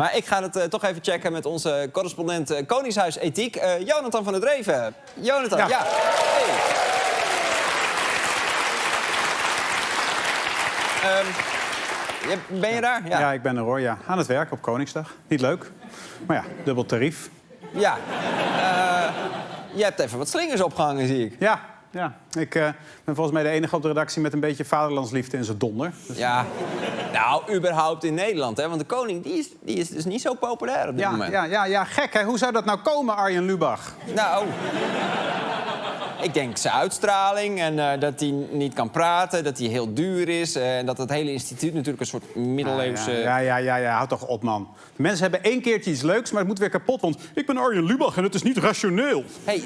Maar ik ga het eh, toch even checken met onze correspondent eh, Koningshuis Ethiek, eh, Jonathan van der Dreven. Jonathan, ja. Ja. Hey. Ehm, ben je daar? Ja. Ja. ik ben er hoor, ja. Aan het werk op Koningsdag. Niet leuk. Maar ja, dubbel tarief. ja. Je hebt even wat slingers opgehangen, zie ik. Ja, ja. Ik ben volgens mij de enige op de redactie met een beetje vaderlandsliefde in zijn donder. Dus, Ja. Nou, überhaupt in Nederland, hè? Want de koning die is, die is dus niet zo populair op dit ja, moment. ja, ja, ja, gek hè. Hoe zou dat nou komen, Arjen Lubach? Nou, ik denk zijn uitstraling en eh, dat hij niet kan praten, dat hij heel duur is... eh, en dat het hele instituut natuurlijk een soort middeleeuwse... Ja, ja, ja, ja, houd toch op, man. De mensen hebben één keertje iets leuks, maar het moet weer kapot. Want ik ben Arjen Lubach en het is niet rationeel. Hey.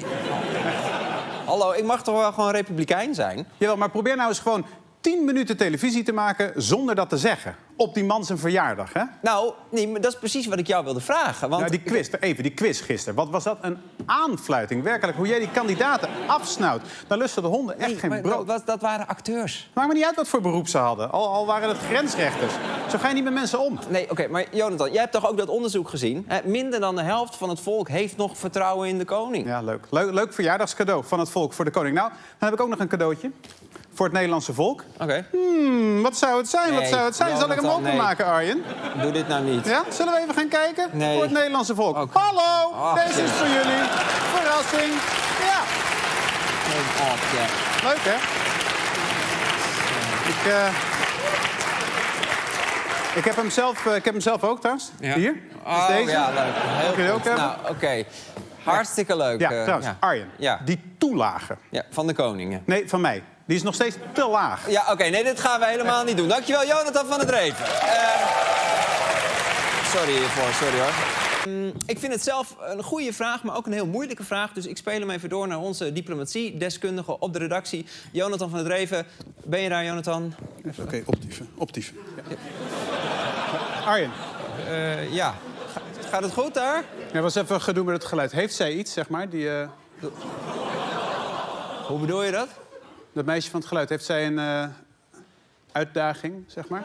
Hallo, ik mag toch wel gewoon republikein zijn? Jawel, maar probeer nou eens gewoon 10 minuten televisie te maken zonder dat te zeggen. Op die man zijn verjaardag, hè? Nou, nee, maar dat is precies wat ik jou wilde vragen. Want Nou, die quiz, even, die quiz gisteren. Wat was dat een aanfluiting, werkelijk. Hoe jij die kandidaten afsnauwt. Daar lusten de honden echt Nee, geen brood. dat, dat waren acteurs. Maakt me niet uit wat voor beroep ze hadden. Al, al waren het grensrechters. Zo ga je niet met mensen om. Nee, oké, maar Jonathan, jij hebt toch ook dat onderzoek gezien? Hè? Minder dan de helft van het volk heeft nog vertrouwen in de koning. Ja, leuk. leuk. Leuk verjaardagscadeau van het volk voor de koning. Nou, dan heb ik ook nog een cadeautje. Voor het Nederlandse volk. Oké, Hmm, wat zou het zijn? wat zou het zijn? Zal ik hem nee. openmaken, Arjen? doe dit nou niet. Ja? Zullen we even gaan kijken? Nee. Voor het Nederlandse volk. Hallo, deze is voor jullie. Verrassing. Ja, oh, leuk hè? Ik, eh, ik, heb hem zelf, eh, ik heb hem zelf ook. Ja. Hier. Oh, deze. ja, leuk. Heel je ook hebben? Nou, oké. Hartstikke leuk. Ja, eh, trouwens. Arjen. Ja. Die toelage. ja, van de koningen. Nee, van mij. Die is nog steeds te laag. Ja, oké, nee, dit gaan we helemaal niet doen. Dankjewel, Jonathan van der Dreven. Eh, sorry hiervoor, sorry hoor. Mm, ik vind het zelf een goede vraag, maar ook een heel moeilijke vraag. Dus ik speel hem even door naar onze diplomatie-deskundige op de redactie. Jonathan van der Dreven. Ben je daar, Jonathan? Oké, optieven. Optieven. Ja. Arjen, Eh, ja. Ga- gaat het goed daar? er was even gedoe met het geluid. Heeft zij iets, zeg maar? Die, eh, Hoe bedoel je dat? Dat meisje van het geluid, heeft zij een eh, uitdaging, zeg maar?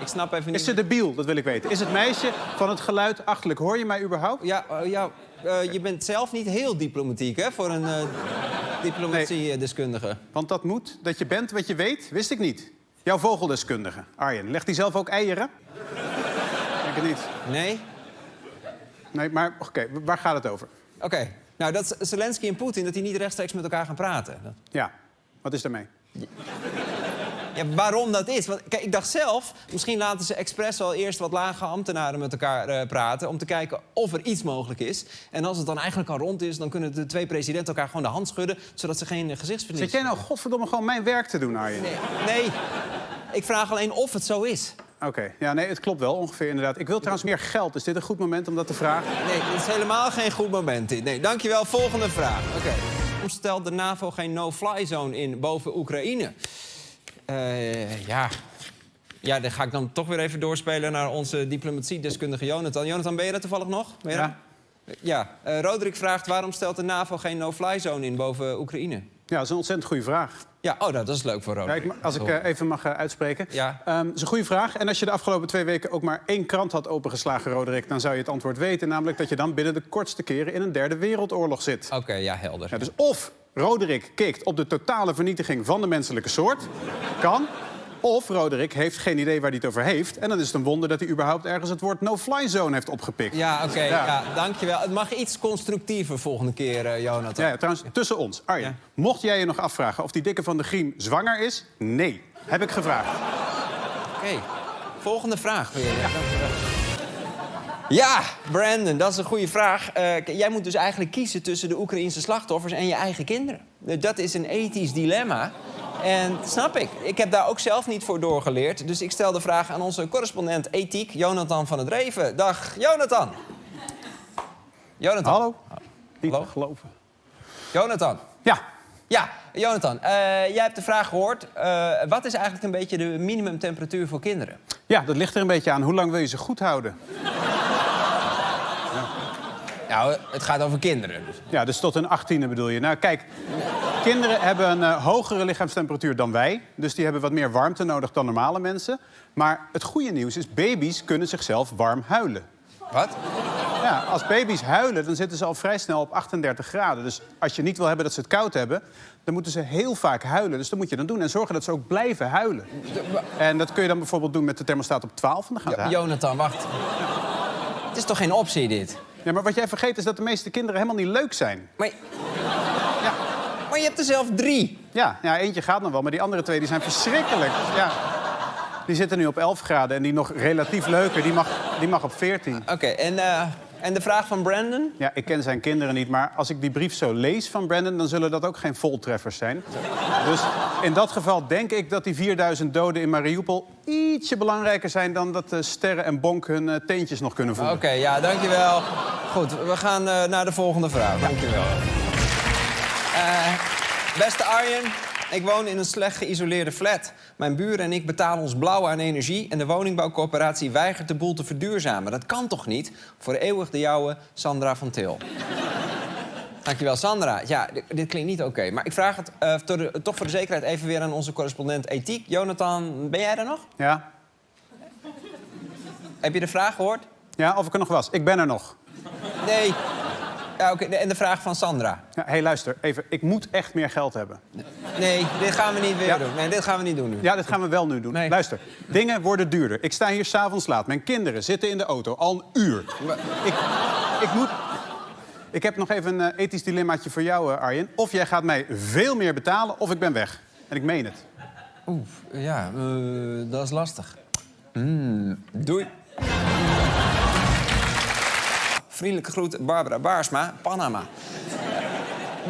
Ik snap even niet... Is ze debiel? Dat wil ik weten. Is het meisje van het geluid achterlijk? Hoor je mij überhaupt? Ja, eh, ja eh, je bent zelf niet heel diplomatiek, hè, voor een eh diplomatie-deskundige. Want dat moet. Dat je bent wat je weet, wist ik niet. Jouw vogeldeskundige, Arjen. Legt hij zelf ook eieren? Denk het niet. Nee? Nee, maar oké, waar gaat het over? Oké. Nou, dat Zelensky en Poetin dat die niet rechtstreeks met elkaar gaan praten. Dat- Ja, wat is daarmee? Ja, waarom dat is? Want kijk, ik dacht zelf, misschien laten ze expres wel eerst wat lage ambtenaren met elkaar eh, praten... om te kijken of er iets mogelijk is. En als het dan eigenlijk al rond is, dan kunnen de twee presidenten elkaar gewoon de hand schudden... zodat ze geen eh, gezichtsverlies... Zit jij nou godverdomme gewoon mijn werk te doen, Arjen? Nee, nee, ik vraag alleen of het zo is. Oké, ja, nee, het klopt wel ongeveer inderdaad. Ik wil trouwens meer geld. Is dit een goed moment om dat te vragen? Nee, dit is helemaal geen goed moment dit. Nee, dankjewel. Volgende vraag. Oké. Waarom stelt de NAVO geen no-fly zone in boven Oekraïne? Eh, ja. Ja, dan ga ik dan toch weer even doorspelen naar onze diplomatie-deskundige Jonathan. Jonathan, ben je er toevallig nog? Ben je Ja. er? Ja. Eh, Roderick vraagt waarom stelt de NAVO geen no-fly zone in boven Oekraïne? Ja, dat is een ontzettend goede vraag. Ja, oh, dat is leuk voor Roderick. als ik eh, even mag eh, uitspreken. Ja. Ehm, dat is een goede vraag. En als je de afgelopen twee weken ook maar één krant had opengeslagen, Roderick... dan zou je het antwoord weten. Namelijk dat je dan binnen de kortste keren in een derde wereldoorlog zit. Oké, ja, helder. Ja, dus of Roderick kikt op de totale vernietiging van de menselijke soort. Kan. Of Roderick heeft geen idee waar hij het over heeft. En dan is het een wonder dat hij überhaupt ergens het woord no-fly zone heeft opgepikt. Ja, oké, Ja. ja. dankjewel. Het mag iets constructiever volgende keer, eh, Jonathan. Ja, ja, trouwens, tussen ons. Arjen, Ja. mocht jij je nog afvragen of die dikke van de Griem zwanger is? Nee, heb ik gevraagd. Oké, volgende vraag weer. Ja. ja, Brandon, dat is een goede vraag. Eh, jij moet dus eigenlijk kiezen tussen de Oekraïnse slachtoffers en je eigen kinderen. Dat is een ethisch dilemma. En snap ik. Ik heb daar ook zelf niet voor doorgeleerd. Dus ik stel de vraag aan onze correspondent ethiek, Jonathan van het Dreven. Dag, Jonathan. Jonathan. Hallo? Niet Hallo? te geloven. Jonathan. Ja, Ja, Jonathan, eh, jij hebt de vraag gehoord. Eh, wat is eigenlijk een beetje de minimumtemperatuur voor kinderen? ja, dat ligt er een beetje aan. Hoe lang wil je ze goed houden? Nou, het gaat over kinderen. Ja, dus tot een achttiende bedoel je. Nou, kijk, Kinderen hebben een eh, hogere lichaamstemperatuur dan wij. Dus die hebben wat meer warmte nodig dan normale mensen. Maar het goede nieuws is, baby's kunnen zichzelf warm huilen. Wat? Ja, als baby's huilen, dan zitten ze al vrij snel op 38 graden. Dus als je niet wil hebben dat ze het koud hebben, dan moeten ze heel vaak huilen. Dus dat moet je dan doen. En zorgen dat ze ook blijven huilen. En dat kun je dan bijvoorbeeld doen met de thermostaat op 12. En dan huilen. Jonathan, wacht. Het is toch geen optie, dit? Ja, maar wat jij vergeet is dat de meeste kinderen helemaal niet leuk zijn. Maar. Maar je hebt er zelf drie. Ja, ja, eentje gaat nog wel, maar die andere twee die zijn verschrikkelijk. Ja. Die zitten nu op 11 graden en die nog relatief leuker, die mag, die mag op 14. Oké, en, eh, en de vraag van Brandon? Ja, ik ken zijn kinderen niet, maar als ik die brief zo lees van Brandon... dan zullen dat ook geen voltreffers zijn. Dus in dat geval denk ik dat die 4000 doden in Mariupol... ietsje belangrijker zijn dan dat de sterren en bonk hun eh, teentjes nog kunnen voelen. Oké, ja, dankjewel. Goed, we gaan eh, naar de volgende vraag. Dankjewel. Eh, beste Arjen, ik woon in een slecht geïsoleerde flat. Mijn buren en ik betalen ons blauw aan energie... en de woningbouwcoöperatie weigert de boel te verduurzamen. Dat kan toch niet? Voor eeuwig de jouwe Sandra van Til. Dankjewel, Sandra. Ja, dit, dit klinkt niet oké. Maar ik vraag het eh, to- de- toch voor de zekerheid even weer aan onze correspondent ethiek. Jonathan, ben jij er nog? Ja? Heb je de vraag gehoord? ja, of ik er nog was. Ik ben er nog. Nee. Ja, oké. En de vraag van Sandra. Hé, hey, luister, even. Ik moet echt meer geld hebben. Nee, dit gaan we niet weer Ja. doen. Nee, dit gaan we niet doen nu. Ja, dit gaan we wel nu doen. Nee. Luister, dingen worden duurder. Ik sta hier s'avonds laat. Mijn kinderen zitten in de auto al een uur. Maar- Ik, ik moet... Ik heb nog even een eh, ethisch dilemmaatje voor jou, eh, Arjen. Of jij gaat mij veel meer betalen, of ik ben weg. En ik meen het. Oeh, ja, eh, dat is lastig. Mm, doei. Vriendelijke groet, Barbara Baarsma, Panama.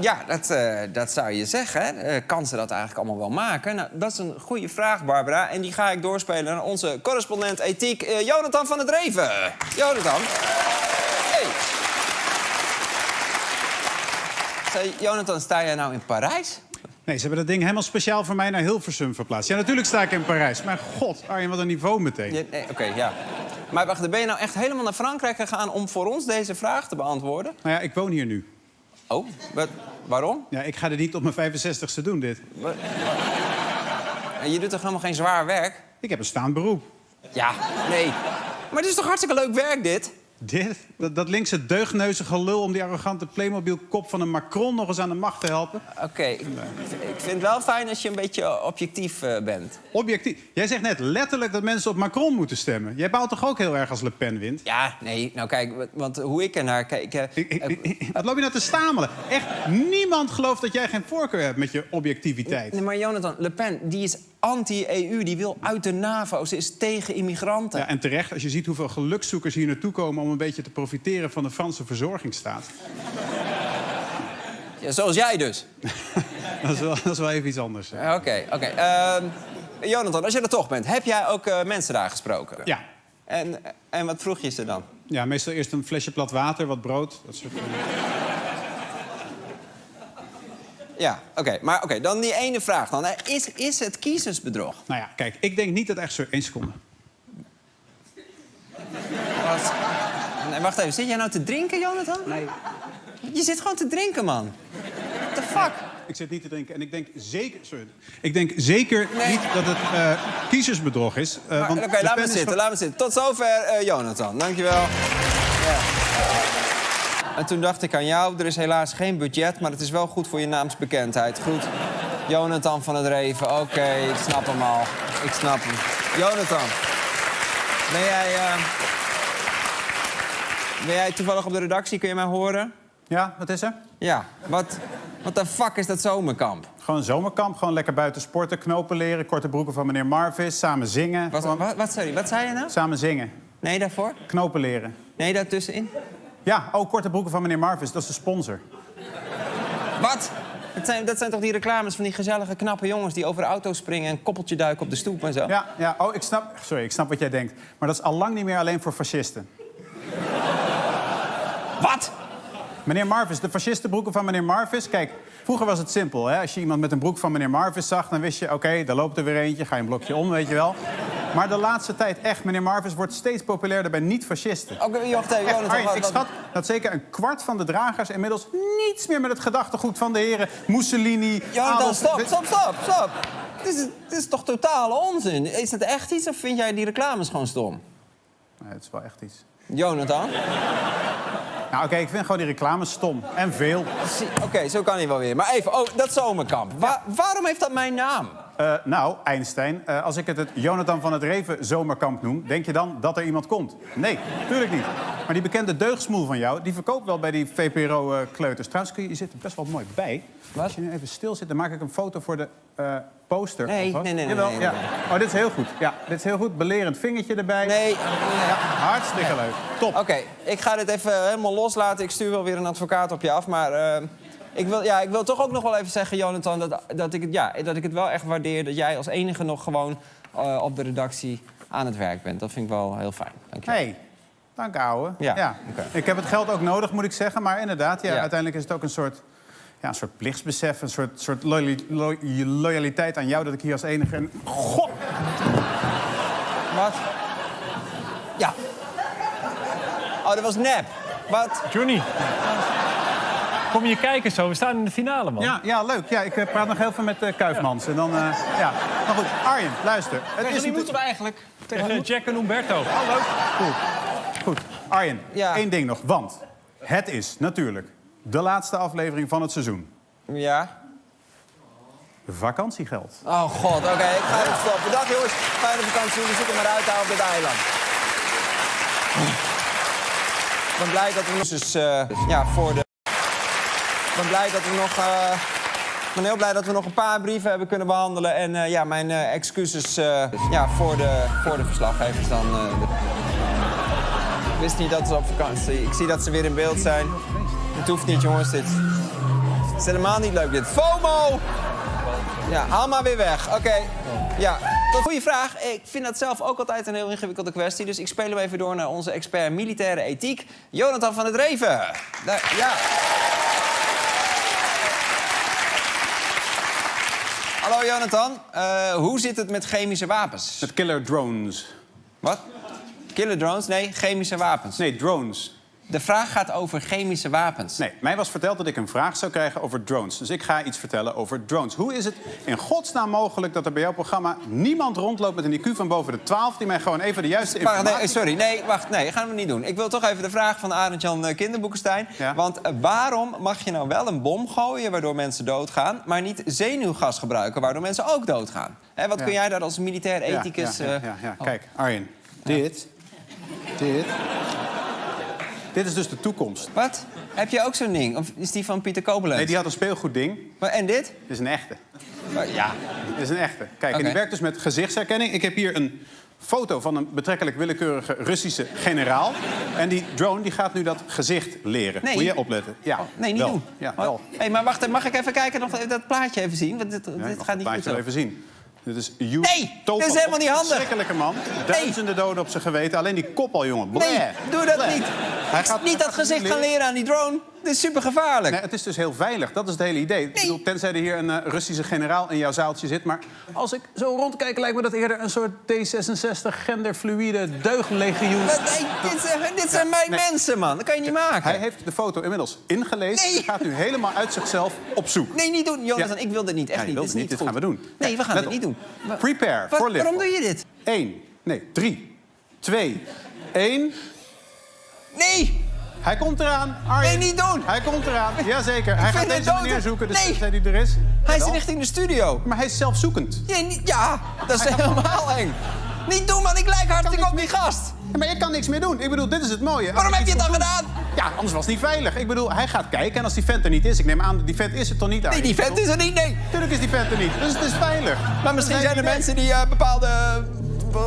Ja, dat, eh, dat zou je zeggen. Eh, kan ze dat eigenlijk allemaal wel maken? Nou, dat is een goede vraag, Barbara. En die ga ik doorspelen naar onze correspondent ethiek, eh, Jonathan van het Dreven. Jonathan. Hey. Jonathan, sta jij nou in Parijs? Nee, ze hebben dat ding helemaal speciaal voor mij naar Hilversum verplaatst. Ja, natuurlijk sta ik in Parijs. Maar god, Arjen, wat een niveau meteen. Ja, nee, Oké, ja. Maar wacht, ben je nou echt helemaal naar Frankrijk gegaan om voor ons deze vraag te beantwoorden? Nou ja, ik woon hier nu. Oh, wat, waarom? Ja, ik ga dit niet op mijn 65ste doen, dit. En je doet toch helemaal geen zwaar werk? Ik heb een staand beroep. Ja, nee. Maar het is toch hartstikke leuk werk, dit? Dit? Dat, dat linkse deugneuzige lul om die arrogante Playmobil-kop van een Macron nog eens aan de macht te helpen. Oké, ik, ik vind het wel fijn als je een beetje objectief eh, bent. Objectief. Jij zegt net letterlijk dat mensen op Macron moeten stemmen. Jij baalt toch ook heel erg als Le Pen wint? Ja, nee, nou kijk, want hoe ik ernaar kijk... Ik- ik- eh, ik- Wat loop je nou te stamelen? Echt, niemand gelooft dat jij geen voorkeur hebt met je objectiviteit. nee, maar Jonathan, Le Pen, die is anti-EU, die wil uit de NAVO, ze is tegen immigranten. Ja, en terecht, als je ziet hoeveel gelukszoekers hier naartoe komen... om een beetje te profiteren van de Franse verzorgingsstaat. Ja, zoals jij dus. Dat is wel, dat is wel even iets anders. Oké, oké. Ehm, Jonathan, als je er toch bent, heb jij ook eh, mensen daar gesproken? Ja. En, en wat vroeg je ze dan? ja, meestal eerst een flesje plat water, wat brood. Dat soort dingen. Ja, oké. Maar oké, dan die ene vraag dan. Eh, Is, is het kiezersbedrog? Nou ja, kijk, ik denk niet dat echt zo... één seconde. Wat? Nee, wacht even. Zit jij nou te drinken, Jonathan? Nee. Je zit gewoon te drinken, man. What the fuck? Ik zit niet te drinken en ik denk zeker... Sorry. Ik denk zeker Nee. niet dat het eh, kiezersbedrog is. eh, Oké, laat me zitten, van- laat me zitten. Tot zover, eh, Jonathan. Dankjewel. Ja. En toen dacht ik aan jou. Er is helaas geen budget, maar het is wel goed voor je naamsbekendheid. Groet, Jonathan van het Reven. Oké, ik snap hem al. Ik snap hem. Jonathan, ben jij, eh, ben jij toevallig op de redactie? Kun je mij horen? Ja, wat is er? Ja, wat, wat de fuck is dat zomerkamp? Gewoon zomerkamp, gewoon lekker buiten sporten, knopen leren... korte broeken van meneer Marvis, samen zingen. Wat, Gewoon wat, wat, sorry, wat zei je nou? Samen zingen, Nee, daarvoor? knopen leren. Nee, daartussenin? Ja, ook korte broeken van meneer Marvis, dat is de sponsor. Wat? Dat zijn, dat zijn toch die reclames van die gezellige, knappe jongens... die over de auto springen en een koppeltje duiken op de stoep en zo? Ja, ja, oh, ik snap, sorry, ik snap wat jij denkt. Maar dat is al lang niet meer alleen voor fascisten. Wat? Meneer Marvis, de fascistenbroeken van meneer Marvis. Kijk, vroeger was het simpel. Hè? Als je iemand met een broek van meneer Marvis zag, dan wist je... oké, daar loopt er weer eentje, ga je een blokje om, weet je wel. Maar de laatste tijd echt, meneer Marvis wordt steeds populairder bij niet-fascisten. Oké, wacht even, Echt, Jonathan. Arjen, ik schat dat zeker een kwart van de dragers inmiddels niets meer met het gedachtegoed van de heren Mussolini. Jonathan, Adolf- stop, stop, stop, stop. Dit is, dit is toch totale onzin? Is het echt iets of vind jij die reclames gewoon stom? Nee, het is wel echt iets. Jonathan? Nou, oké, ik vind gewoon die reclames stom. En veel. Oké, zo kan hij wel weer. Maar even, oh, dat zomerkamp. Wa- waarom heeft dat mijn naam? Eh, nou, Einstein, eh, als ik het het Jonathan van het Reven zomerkamp noem... denk je dan dat er iemand komt? Nee, tuurlijk niet. Maar die bekende deugdsmoel van jou, die verkoopt wel bij die VPRO-kleuters. Trouwens, kun je, je zit er best wel mooi bij. Wat? Als je nu even stil zit, dan maak ik een foto voor de eh, poster. Nee, nee, nee, nee, Jawel, nee, ja. Oh, dit is heel goed. Ja, dit is heel goed. Belerend vingertje erbij. Nee. Ja, hartstikke leuk. Top. Oké, ik ga dit even helemaal loslaten. Ik stuur wel weer een advocaat op je af. Maar eh, ik, wil, ja, ik wil toch ook nog wel even zeggen, Jonathan... Dat, dat, ik het, ja, dat ik het wel echt waardeer dat jij als enige nog gewoon eh, op de redactie aan het werk bent. Dat vind ik wel heel fijn. Dank je. Hey, dank ouwe. Ja, oké. Ik heb het geld ook nodig, moet ik zeggen. Maar inderdaad, ja, Ja. uiteindelijk is het ook een soort, ja, een soort plichtsbesef... een soort, soort loyali- lo- loyaliteit aan jou dat ik hier als enige... En... God! Wat? Ja. Oh, dat was nep. Wat? Johnny. Kom je kijken zo? We staan in de finale, man. Ja, ja, leuk. Ja, ik eh, praat nog heel veel met eh Kuifmans. En dan, eh, ja. Maar goed, Arjen, luister. Het Tegen wie moeten we eigenlijk? Tegen Jack en Humberto. Hallo. Goed. Goed. Arjen, Ja. één ding nog. Want het is natuurlijk de laatste aflevering van het seizoen. Ja? Vakantiegeld. Oh god, oké, ik ga het stoppen. Dag jongens, fijne vakantie. We zoeken maar uit daar op dit eiland. Ik ben blij dat we dus, eh, ja, voor de... Ik ben blij dat we nog... eh, Ik ben heel blij dat we nog een paar brieven hebben kunnen behandelen. En eh, ja, mijn eh, excuses ja, voor, de, voor de verslaggevers dan. de- Ik wist niet dat ze op vakantie... Ik zie dat ze weer in beeld zijn. Het hoeft niet, jongens. Dit het is helemaal niet leuk, dit. FOMO! Ja, haal maar weer weg. Oké. Ja, goede vraag. Ik vind dat zelf ook altijd een heel ingewikkelde kwestie. Dus ik speel hem even door naar onze expert militaire ethiek, Jonathan van het Reven. Ja. Hallo Jonathan, Eh, hoe zit het met chemische wapens? Met killer drones. Wat? Killer drones? Nee, chemische wapens. Nee, drones. De vraag gaat over chemische wapens. Nee, mij was verteld dat ik een vraag zou krijgen over drones. Dus ik ga iets vertellen over drones. Hoe is het in godsnaam mogelijk dat er bij jouw programma niemand rondloopt met een IQ van boven de 12 die mij gewoon even de juiste Wacht, informatie... nee, sorry, nee, wacht, nee, gaan we niet doen. Ik wil toch even de vraag van Arend-Jan eh, Kinderboekenstein. Ja. Want eh, waarom mag je nou wel een bom gooien waardoor mensen doodgaan... maar niet zenuwgas gebruiken waardoor mensen ook doodgaan? Wat Ja. kun jij daar als militair ethicus... Ja, ja, eh, ja, ja. oh. Kijk, Arjen. Dit. Dit. Dit is dus de toekomst. Wat? Heb je ook zo'n ding? Of is die van Pieter Kobelens? Nee, die had een speelgoedding. Maar, en dit? Dit is een echte. Maar, ja. Dit is een echte. Kijk, en die werkt dus met gezichtsherkenning. Ik heb hier een foto van een betrekkelijk willekeurige Russische generaal. En die drone die gaat nu dat gezicht leren. Nee. Moet je opletten. Ja, Oh, nee, niet wel. doen. Ja, Oh, wel. hey, maar wacht, mag ik even kijken, nog dat plaatje even zien? Want dit, Ja, dit gaat het niet goed plaatje zo. wel even zien. Dit is Nee, Topal. dit is helemaal niet handig. Schrikkelijke man. Duizenden doden op zijn geweten. Alleen die kop al, jongen. Nee, doe dat Bleh. niet. Hij gaat, Niet dat gezicht gaan leren aan die drone. Dit is super gevaarlijk. Nee, het is dus heel veilig. Dat is het hele idee. Ik bedoel, tenzij er hier een eh, Russische generaal in jouw zaaltje zit. Maar als ik zo rondkijk, lijkt me dat eerder een soort D66 genderfluïde deugdlegioen. Nee, dit zijn, dit zijn mijn nee. mensen, man. Dat kan je niet maken. Hij heeft de foto inmiddels ingelezen. Nee. Hij gaat nu helemaal uit zichzelf op zoek. Nee, niet doen. Jonathan, ik wil dit niet. Echt niet. Dit is het niet. Dit gaan we doen. Nee, we gaan dit op. niet doen. Prepare for lift. waarom doe je dit? Eén. Nee, drie. Twee. Één. Nee! Hij komt eraan. Arjen. Nee, niet doen. Hij komt eraan. Jazeker. Hij gaat deze meneer dood. zoeken. Dus Nee. die er is. Hij is richting de studio. Maar hij is zelfzoekend. Ja, ja dat is helemaal eng. Niet doen, man. Ik lijk hartstikke op die gast. Ja, maar ik kan niks meer doen. Ik bedoel, dit is het mooie. Waarom heb je ik het dan gedaan? Ja, anders was het niet veilig. Ik bedoel, hij gaat kijken en als die vent er niet is... Ik neem aan, die vent is er toch niet aan? Nee, die vent is er niet, nee. Tuurlijk is die vent er niet. Dus het is veilig. Maar misschien zijn er mensen die eh, bepaalde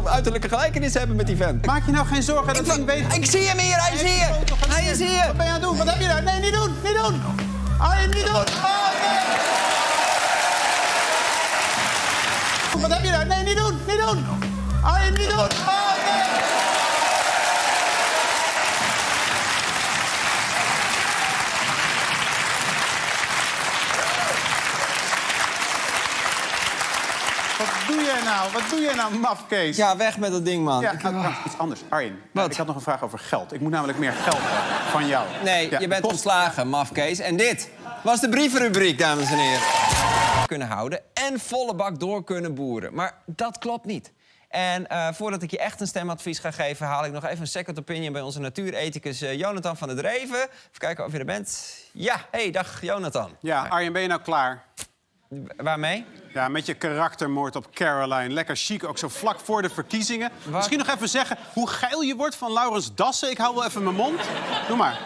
uiterlijke gelijkenissen hebben met die vent. Maak je nou geen zorgen dat Ik, ding weet... ik zie hem hier, hij is hier. Hij is hier. Wat ben je aan het doen? Wat heb je daar? Nee, niet doen. Niet doen. Arjen, niet doen. Nee. Wat heb je daar? Nee, niet doen. Niet doen. Niet doen. Doe jij nou? Wat doe jij nou, mafkees? Ja, weg met dat ding, man. Ja, Ik- nou, iets anders. Arjen, Wat? ik had nog een vraag over geld. Ik moet namelijk meer geld hebben van jou. Nee, Ja, je bent kost- ontslagen, mafkees. En dit was de brievenrubriek, dames en heren. Kunnen houden en volle bak door kunnen boeren. Maar dat klopt niet. En eh, voordat ik je echt een stemadvies ga geven... haal ik nog even een second opinion bij onze natuurethicus eh, Jonathan van der Dreven. Even kijken of je er bent. Ja, hey, dag Jonathan. Ja, Arjen, ben je nou klaar? Waarmee? Ja, met je karaktermoord op Caroline. Lekker chic, ook zo vlak voor de verkiezingen. Misschien nog even zeggen hoe geil je wordt van Laurens Dassen. Ik hou wel even mijn mond. Doe maar.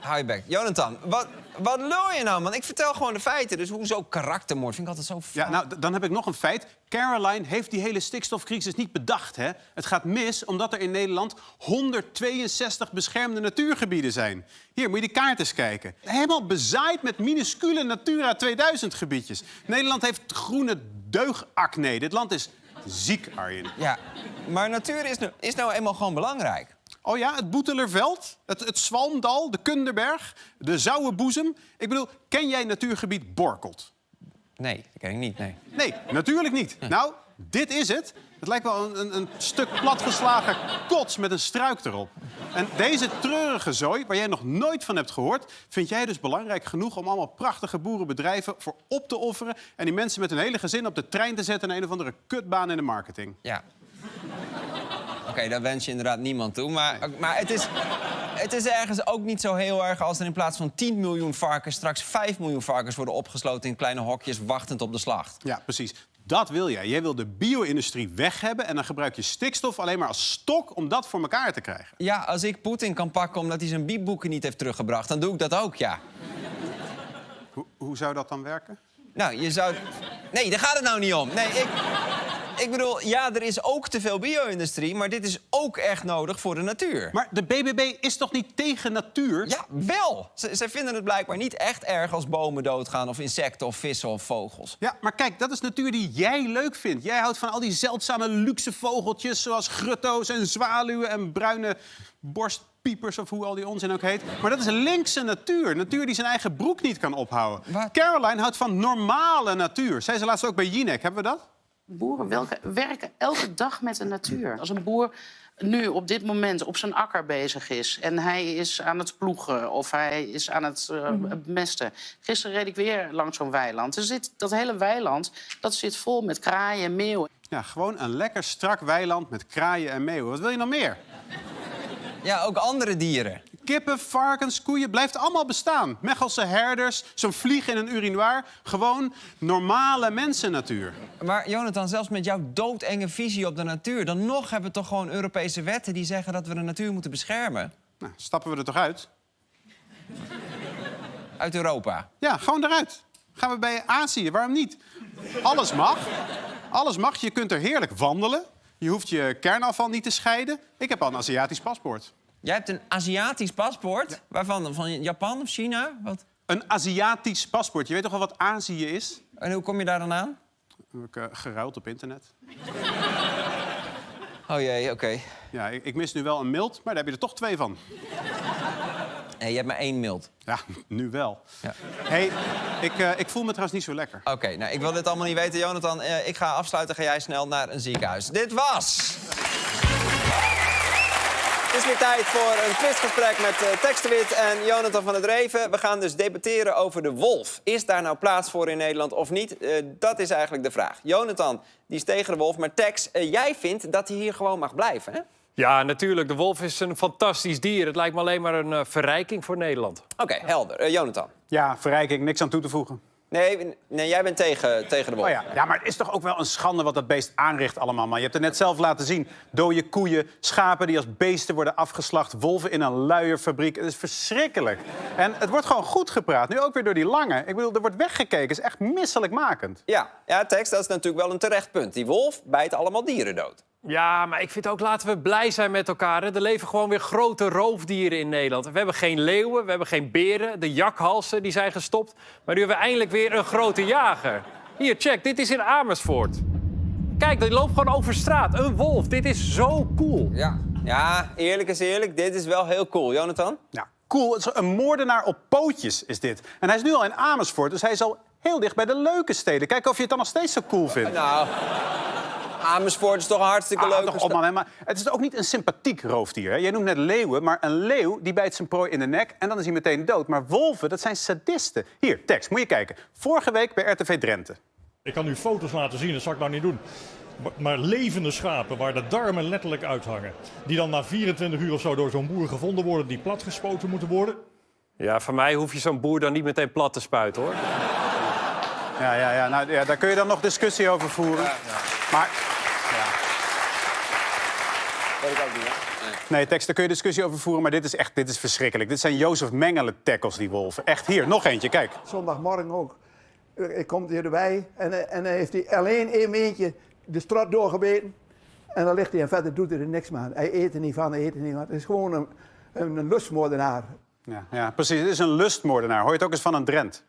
Hou je bek. Jonathan, wat, wat lul je nou, man? Ik vertel gewoon de feiten. Dus hoezo karaktermoord? Vind ik altijd zo... Ja, nou, dan heb ik nog een feit. Caroline heeft die hele stikstofcrisis niet bedacht, hè? Het gaat mis omdat er in Nederland 162 beschermde natuurgebieden zijn. Hier, moet je die kaart eens kijken. Helemaal bezaaid met minuscule Natura 2000-gebiedjes. Nederland heeft groene deugacne. Dit land is ziek, Arjen. Ja, maar natuur is nou, is nou eenmaal gewoon belangrijk. Oh ja, het Boetelerveld, het, het Zwalmdal, de Kunderberg, de Zouwenboezem. Ik bedoel, ken jij natuurgebied Borkelt? Nee, dat ken ik niet, nee. Nee, natuurlijk niet. Nou, dit is het. Het lijkt wel een, een, een stuk platgeslagen kots met een struik erop. En deze treurige zooi, waar jij nog nooit van hebt gehoord... vind jij dus belangrijk genoeg om allemaal prachtige boerenbedrijven voor op te offeren... en die mensen met hun hele gezin op de trein te zetten... naar een of andere kutbaan in de marketing. Ja. Oké, dat wens je inderdaad niemand toe. Maar, maar het, is, het is ergens ook niet zo heel erg als er in plaats van 10 miljoen varkens... straks 5 miljoen varkens worden opgesloten in kleine hokjes... wachtend op de slacht. Ja, precies. Dat wil jij. Jij wil de bio-industrie weg hebben... en dan gebruik je stikstof alleen maar als stok om dat voor elkaar te krijgen. Ja, als ik Poetin kan pakken omdat hij zijn biepboeken niet heeft teruggebracht... dan doe ik dat ook, ja. Hoe, hoe zou dat dan werken? Nou, je zou... Nee, daar gaat het nou niet om. Nee, ik... Ik bedoel, ja, er is ook te veel bio-industrie... maar dit is ook echt nodig voor de natuur. Maar de BBB is toch niet tegen natuur? Ja, wel. Ze, zij vinden het blijkbaar niet echt erg als bomen doodgaan... of insecten of vissen of vogels. Ja, maar kijk, dat is natuur die jij leuk vindt. Jij houdt van al die zeldzame luxe vogeltjes... zoals grutto's en zwaluwen en bruine borstpiepers... of hoe al die onzin ook heet. Maar dat is linkse natuur. Natuur die zijn eigen broek niet kan ophouden. Wat? Caroline houdt van normale natuur. Zei ze laatst ook bij Jinek. Hebben we dat? Boeren welke- werken elke dag met de natuur. Als een boer nu op dit moment op zijn akker bezig is... en hij is aan het ploegen of hij is aan het eh, mesten. Gisteren reed ik weer langs zo'n weiland. Er zit, dat hele weiland dat zit vol met kraaien en meeuwen. Ja, gewoon een lekker strak weiland met kraaien en meeuwen. Wat wil je nog meer? Ja, ook andere dieren. Kippen, varkens, koeien, blijft allemaal bestaan. Mechelse herders, zo'n vlieg in een urinoir. Gewoon normale mensennatuur. Maar Jonathan, zelfs met jouw doodenge visie op de natuur... dan nog hebben we toch gewoon Europese wetten die zeggen dat we de natuur moeten beschermen? Nou, stappen we er toch uit? Uit Europa. Ja, gewoon eruit. Gaan we bij Azië, waarom niet? Alles mag. Alles mag. Je kunt er heerlijk wandelen. Je hoeft je kernafval niet te scheiden. Ik heb al een Aziatisch paspoort. Jij hebt een Aziatisch paspoort. Waarvan? dan? Van Japan of China? Wat? Een Aziatisch paspoort. Je weet toch wel wat Azië is? En hoe kom je daar dan aan? Heb ik eh, geruild op internet. Oh jee, oké. Ja, ik, ik mis nu wel een mild, maar daar heb je er toch twee van. Nee, je hebt maar één mild. Ja, nu wel. Ja. hey, ik, eh, ik voel me trouwens niet zo lekker. Oké, nou, ik wil dit allemaal niet weten, Jonathan. Eh, ik ga afsluiten, ga jij snel naar een ziekenhuis. Dit was... Het is weer tijd voor een quizgesprek met uh, Tex de Wit en Jonathan van der Dreven. We gaan dus debatteren over de wolf. Is daar nou plaats voor in Nederland of niet? Eh, dat is eigenlijk de vraag. Jonathan, die is tegen de wolf. Maar Tex, eh, jij vindt dat hij hier gewoon mag blijven, hè? Ja, natuurlijk. De wolf is een fantastisch dier. Het lijkt me alleen maar een eh, verrijking voor Nederland. Oké, helder. Eh, Jonathan. Ja, verrijking, niks aan toe te voegen. Nee, nee, jij bent tegen, tegen de wolf. Oh ja. ja, maar het is toch ook wel een schande wat dat beest aanricht allemaal. Maar je hebt het net zelf laten zien. Dode koeien, schapen die als beesten worden afgeslacht... wolven in een luierfabriek. Het is verschrikkelijk. En het wordt gewoon goed gepraat. Nu ook weer door die lange. Ik bedoel, er wordt weggekeken. Het is echt misselijkmakend. Ja, ja, Tex, dat is natuurlijk wel een terecht punt. Die wolf bijt allemaal dieren dood. Ja, maar ik vind ook, laten we blij zijn met elkaar. hè. Er leven gewoon weer grote roofdieren in Nederland. We hebben geen leeuwen, we hebben geen beren. De jakhalsen die zijn gestopt. Maar nu hebben we eindelijk weer een grote jager. Hier, check, dit is in Amersfoort. Kijk, die loopt gewoon over straat. Een wolf, dit is zo cool. Ja. Ja, eerlijk is eerlijk. Dit is wel heel cool. Jonathan? Ja, cool. Het is Een moordenaar op pootjes is dit. En hij is nu al in Amersfoort, dus hij is al heel dicht bij de leuke steden. Kijk of je het dan nog steeds zo cool vindt. Nou, Amersfoort is toch een hartstikke Ah, leuke toch op, man, maar het is ook niet een sympathiek roofdier. Hè? Jij noemt net leeuwen, maar een leeuw die bijt zijn prooi in de nek... en dan is hij meteen dood. Maar wolven, dat zijn sadisten. Hier, tekst, moet je kijken. Vorige week bij RTV Drenthe. Ik kan u foto's laten zien, dat zal ik nou niet doen. Maar- Maar levende schapen waar de darmen letterlijk uithangen. Die dan na 24 uur of zo door zo'n boer gevonden worden, die platgespoten moeten worden. Ja, voor mij hoef je zo'n boer dan niet meteen plat te spuiten, hoor. Ja, ja, ja, nou, ja, daar kun je dan nog discussie over voeren. Maar Weet ik ook niet, hè? Nee. nee, tekst, daar kun je discussie over voeren. Maar dit is echt dit is verschrikkelijk. Dit zijn Jozef Mengele tackles, die wolven. Echt, hier, nog eentje, kijk. Zondagmorgen ook. Ik kom hier erbij en, en dan heeft hij alleen een eentje de straat doorgebeten. En dan ligt hij en verder doet hij er niks meer aan. Hij eet er niet van, hij eet er niet van. Het is gewoon een, een, een lustmoordenaar. Ja, ja, precies. Het is een lustmoordenaar. Hoor je het ook eens van een Drent?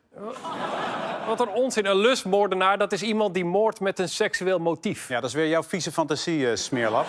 Wat een onzin. Een lustmoordenaar, dat is iemand die moordt met een seksueel motief. Ja, dat is weer jouw vieze fantasie, eh, smeerlap.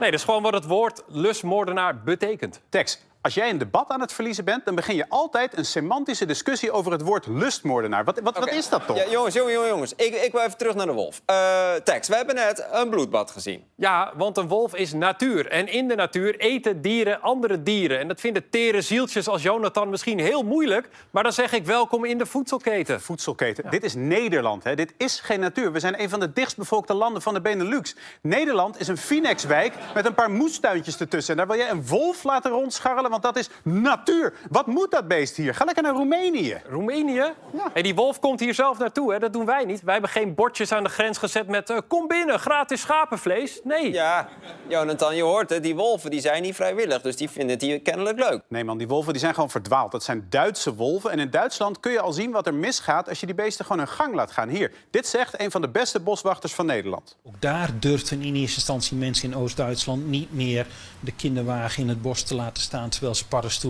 Nee, dat is gewoon wat het woord lustmoordenaar betekent. Tex, als jij een debat aan het verliezen bent... dan begin je altijd een semantische discussie over het woord lustmoordenaar. Wat, wat, wat is dat toch? Ja, jongens, jongens, jongens. jongens. Ik, ik wil even terug naar de wolf. Eh Tex, we hebben net een bloedbad gezien. Ja, want een wolf is natuur. En in de natuur eten dieren andere dieren. En dat vinden tere zieltjes als Jonathan misschien heel moeilijk. Maar dan zeg ik welkom in de voedselketen. voedselketen. Dit is Nederland. Hè. Dit is geen natuur. We zijn een van de dichtstbevolkte landen van de Benelux. Nederland is een Phoenixwijk met een paar moestuintjes ertussen. En daar wil jij een wolf laten rondscharrelen, want dat is natuur. Wat moet dat beest hier? Ga lekker naar Roemenië. Roemenië? Hey, die wolf komt hier zelf naartoe, hè? dat doen wij niet. Wij hebben geen bordjes aan de grens gezet met... eh, kom binnen, gratis schapenvlees. Nee. Ja, Jonathan, je hoort het. Die wolven die zijn niet vrijwillig, dus die vinden het hier kennelijk leuk. Nee man, die wolven die zijn gewoon verdwaald. Dat zijn Duitse wolven. En in Duitsland kun je al zien wat er misgaat als je die beesten gewoon hun gang laat gaan. Hier, dit zegt een van de beste boswachters van Nederland. Ook daar durfden in eerste instantie mensen in Oost-Duitsland niet meer de kinderwagen in het bos te laten staan terwijl ze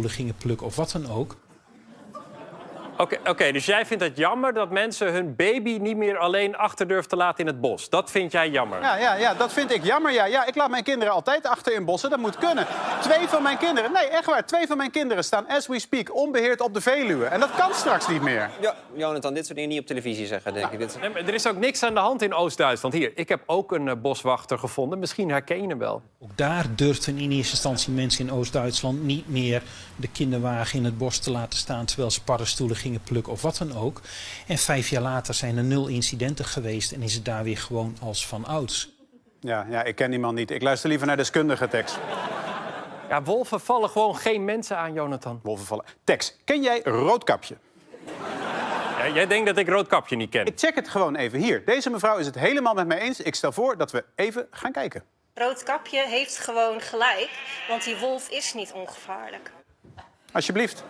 gingen plukken of wat dan ook. Oké, oké, dus jij vindt het jammer dat mensen hun baby niet meer alleen achter durven te laten in het bos. Dat vind jij jammer. Ja, ja, ja, dat vind ik jammer. Ja. ja, ik laat mijn kinderen altijd achter in bossen. Dat moet kunnen. Twee van mijn kinderen, nee, echt waar. Twee van mijn kinderen staan as we speak onbeheerd op de Veluwe. En dat kan straks niet meer. Ja, Jonathan, dit soort dingen niet op televisie zeggen, denk ik. Dit is... Nee, maar er is ook niks aan de hand in Oost-Duitsland. Hier, ik heb ook een eh, boswachter gevonden. Misschien herken je hem wel. Ook daar durfden in eerste instantie mensen in Oost-Duitsland niet meer de kinderwagen in het bos te laten staan terwijl ze paddenstoelen gingen plukken of wat dan ook. En vijf jaar later zijn er nul incidenten geweest en is het daar weer gewoon als van ouds. Ja, ja, ik ken die man niet. Ik luister liever naar deskundige tekst. Ja, wolven vallen gewoon geen mensen aan, Jonathan. Wolven vallen. Tex, ken jij Roodkapje? Ja, jij denkt dat ik Roodkapje niet ken. Ik check het gewoon even hier. Deze mevrouw is het helemaal met mij eens. Ik stel voor dat we even gaan kijken. Roodkapje heeft gewoon gelijk, want die wolf is niet ongevaarlijk. Alsjeblieft.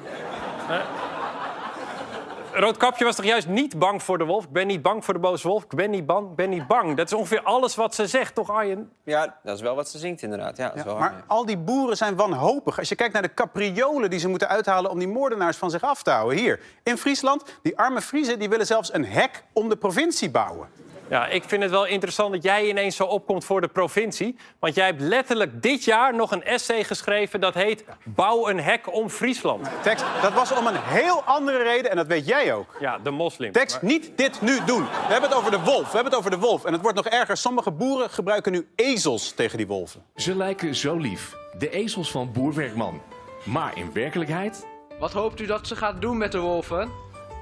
Roodkapje was toch juist niet bang voor de wolf? Ik ben niet bang voor de boze wolf. Ik ben niet bang, ben niet bang. Dat is ongeveer alles wat ze zegt, toch Arjen? Ja, dat is wel wat ze zingt inderdaad. Ja, dat is wel Maar ja. al die boeren zijn wanhopig. Als je kijkt naar de capriolen die ze moeten uithalen om die moordenaars van zich af te houden. Hier, in Friesland, die arme Friezen die willen zelfs een hek om de provincie bouwen. Ja, ik vind het wel interessant dat jij ineens zo opkomt voor de provincie. Want jij hebt letterlijk dit jaar nog een essay geschreven dat heet... Bouw een hek om Friesland. Tex, dat was om een heel andere reden en dat weet jij ook. Ja, de moslim. Tex, niet dit nu doen. We hebben het over de wolf. We hebben het over de wolf. En het wordt nog erger. Sommige boeren gebruiken nu ezels tegen die wolven. Ze lijken zo lief, de ezels van Boer Werkman. Maar in werkelijkheid Wat hoopt u dat ze gaat doen met de wolven?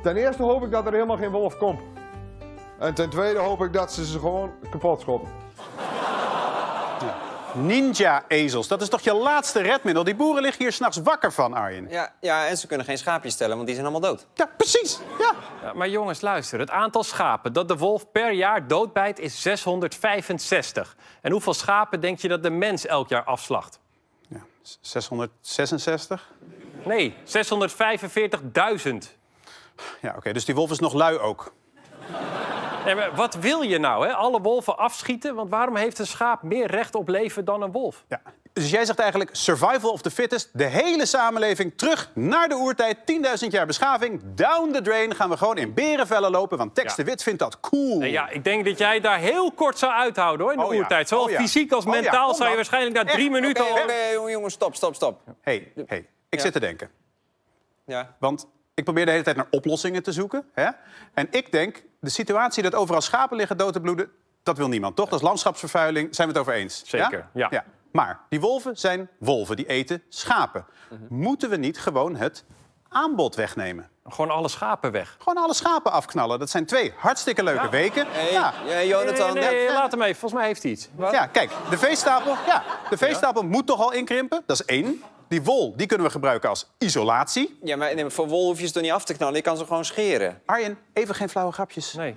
Ten eerste hoop ik dat er helemaal geen wolf komt. En ten tweede hoop ik dat ze ze gewoon kapot schoppen. Ninja-ezels, dat is toch je laatste redmiddel? Die boeren liggen hier s'nachts wakker van, Arjen. Ja, ja, en ze kunnen geen schaapjes stellen, want die zijn allemaal dood. Ja, precies. Ja. Ja, maar jongens, luister. Het aantal schapen dat de wolf per jaar doodbijt is 665. En hoeveel schapen denk je dat de mens elk jaar afslacht? ja 666. Nee, 645.000. Ja, oké. dus die wolf is nog lui ook. Nee, maar wat wil je nou, hè? Alle wolven afschieten? Want waarom heeft een schaap meer recht op leven dan een wolf? Ja. Dus jij zegt eigenlijk survival of the fittest. De hele samenleving terug naar de oertijd. 10.000 jaar beschaving. Down the drain gaan we gewoon in berenvellen lopen. Want Tex Ja. de Wit vindt dat cool. Nee, ja, ik denk dat jij daar heel kort zou uithouden hoor, in de Oh ja, oertijd. Zowel oh ja. fysiek als Oh mentaal zou je waarschijnlijk na drie Echt? minuten Oké, al... jongen, jongens, stop, stop, stop. hey, hey, ik Ja. zit te denken. Ja. Want ik probeer de hele tijd naar oplossingen te zoeken. Hè? En ik denk, de situatie dat overal schapen liggen dood te bloeden... Dat wil niemand, toch? Dat is landschapsvervuiling. Zijn we het over eens? Zeker, ja. Maar die wolven zijn wolven, die eten schapen. Moeten we niet gewoon het aanbod wegnemen? Gewoon alle schapen weg. Gewoon alle schapen afknallen. Dat zijn twee hartstikke leuke Ja. weken. Hey, Ja. ja, Jonathan. Nee, nee, laat hem even. Volgens mij heeft hij iets. Ja, kijk, de veestapel, ja, de veestapel moet toch al inkrimpen? Dat is één. Die wol die kunnen we gebruiken als isolatie. Ja, maar nee, maar voor wol hoef je ze toch niet af te knallen? Je kan ze gewoon scheren. Arjen, even geen flauwe grapjes. Nee.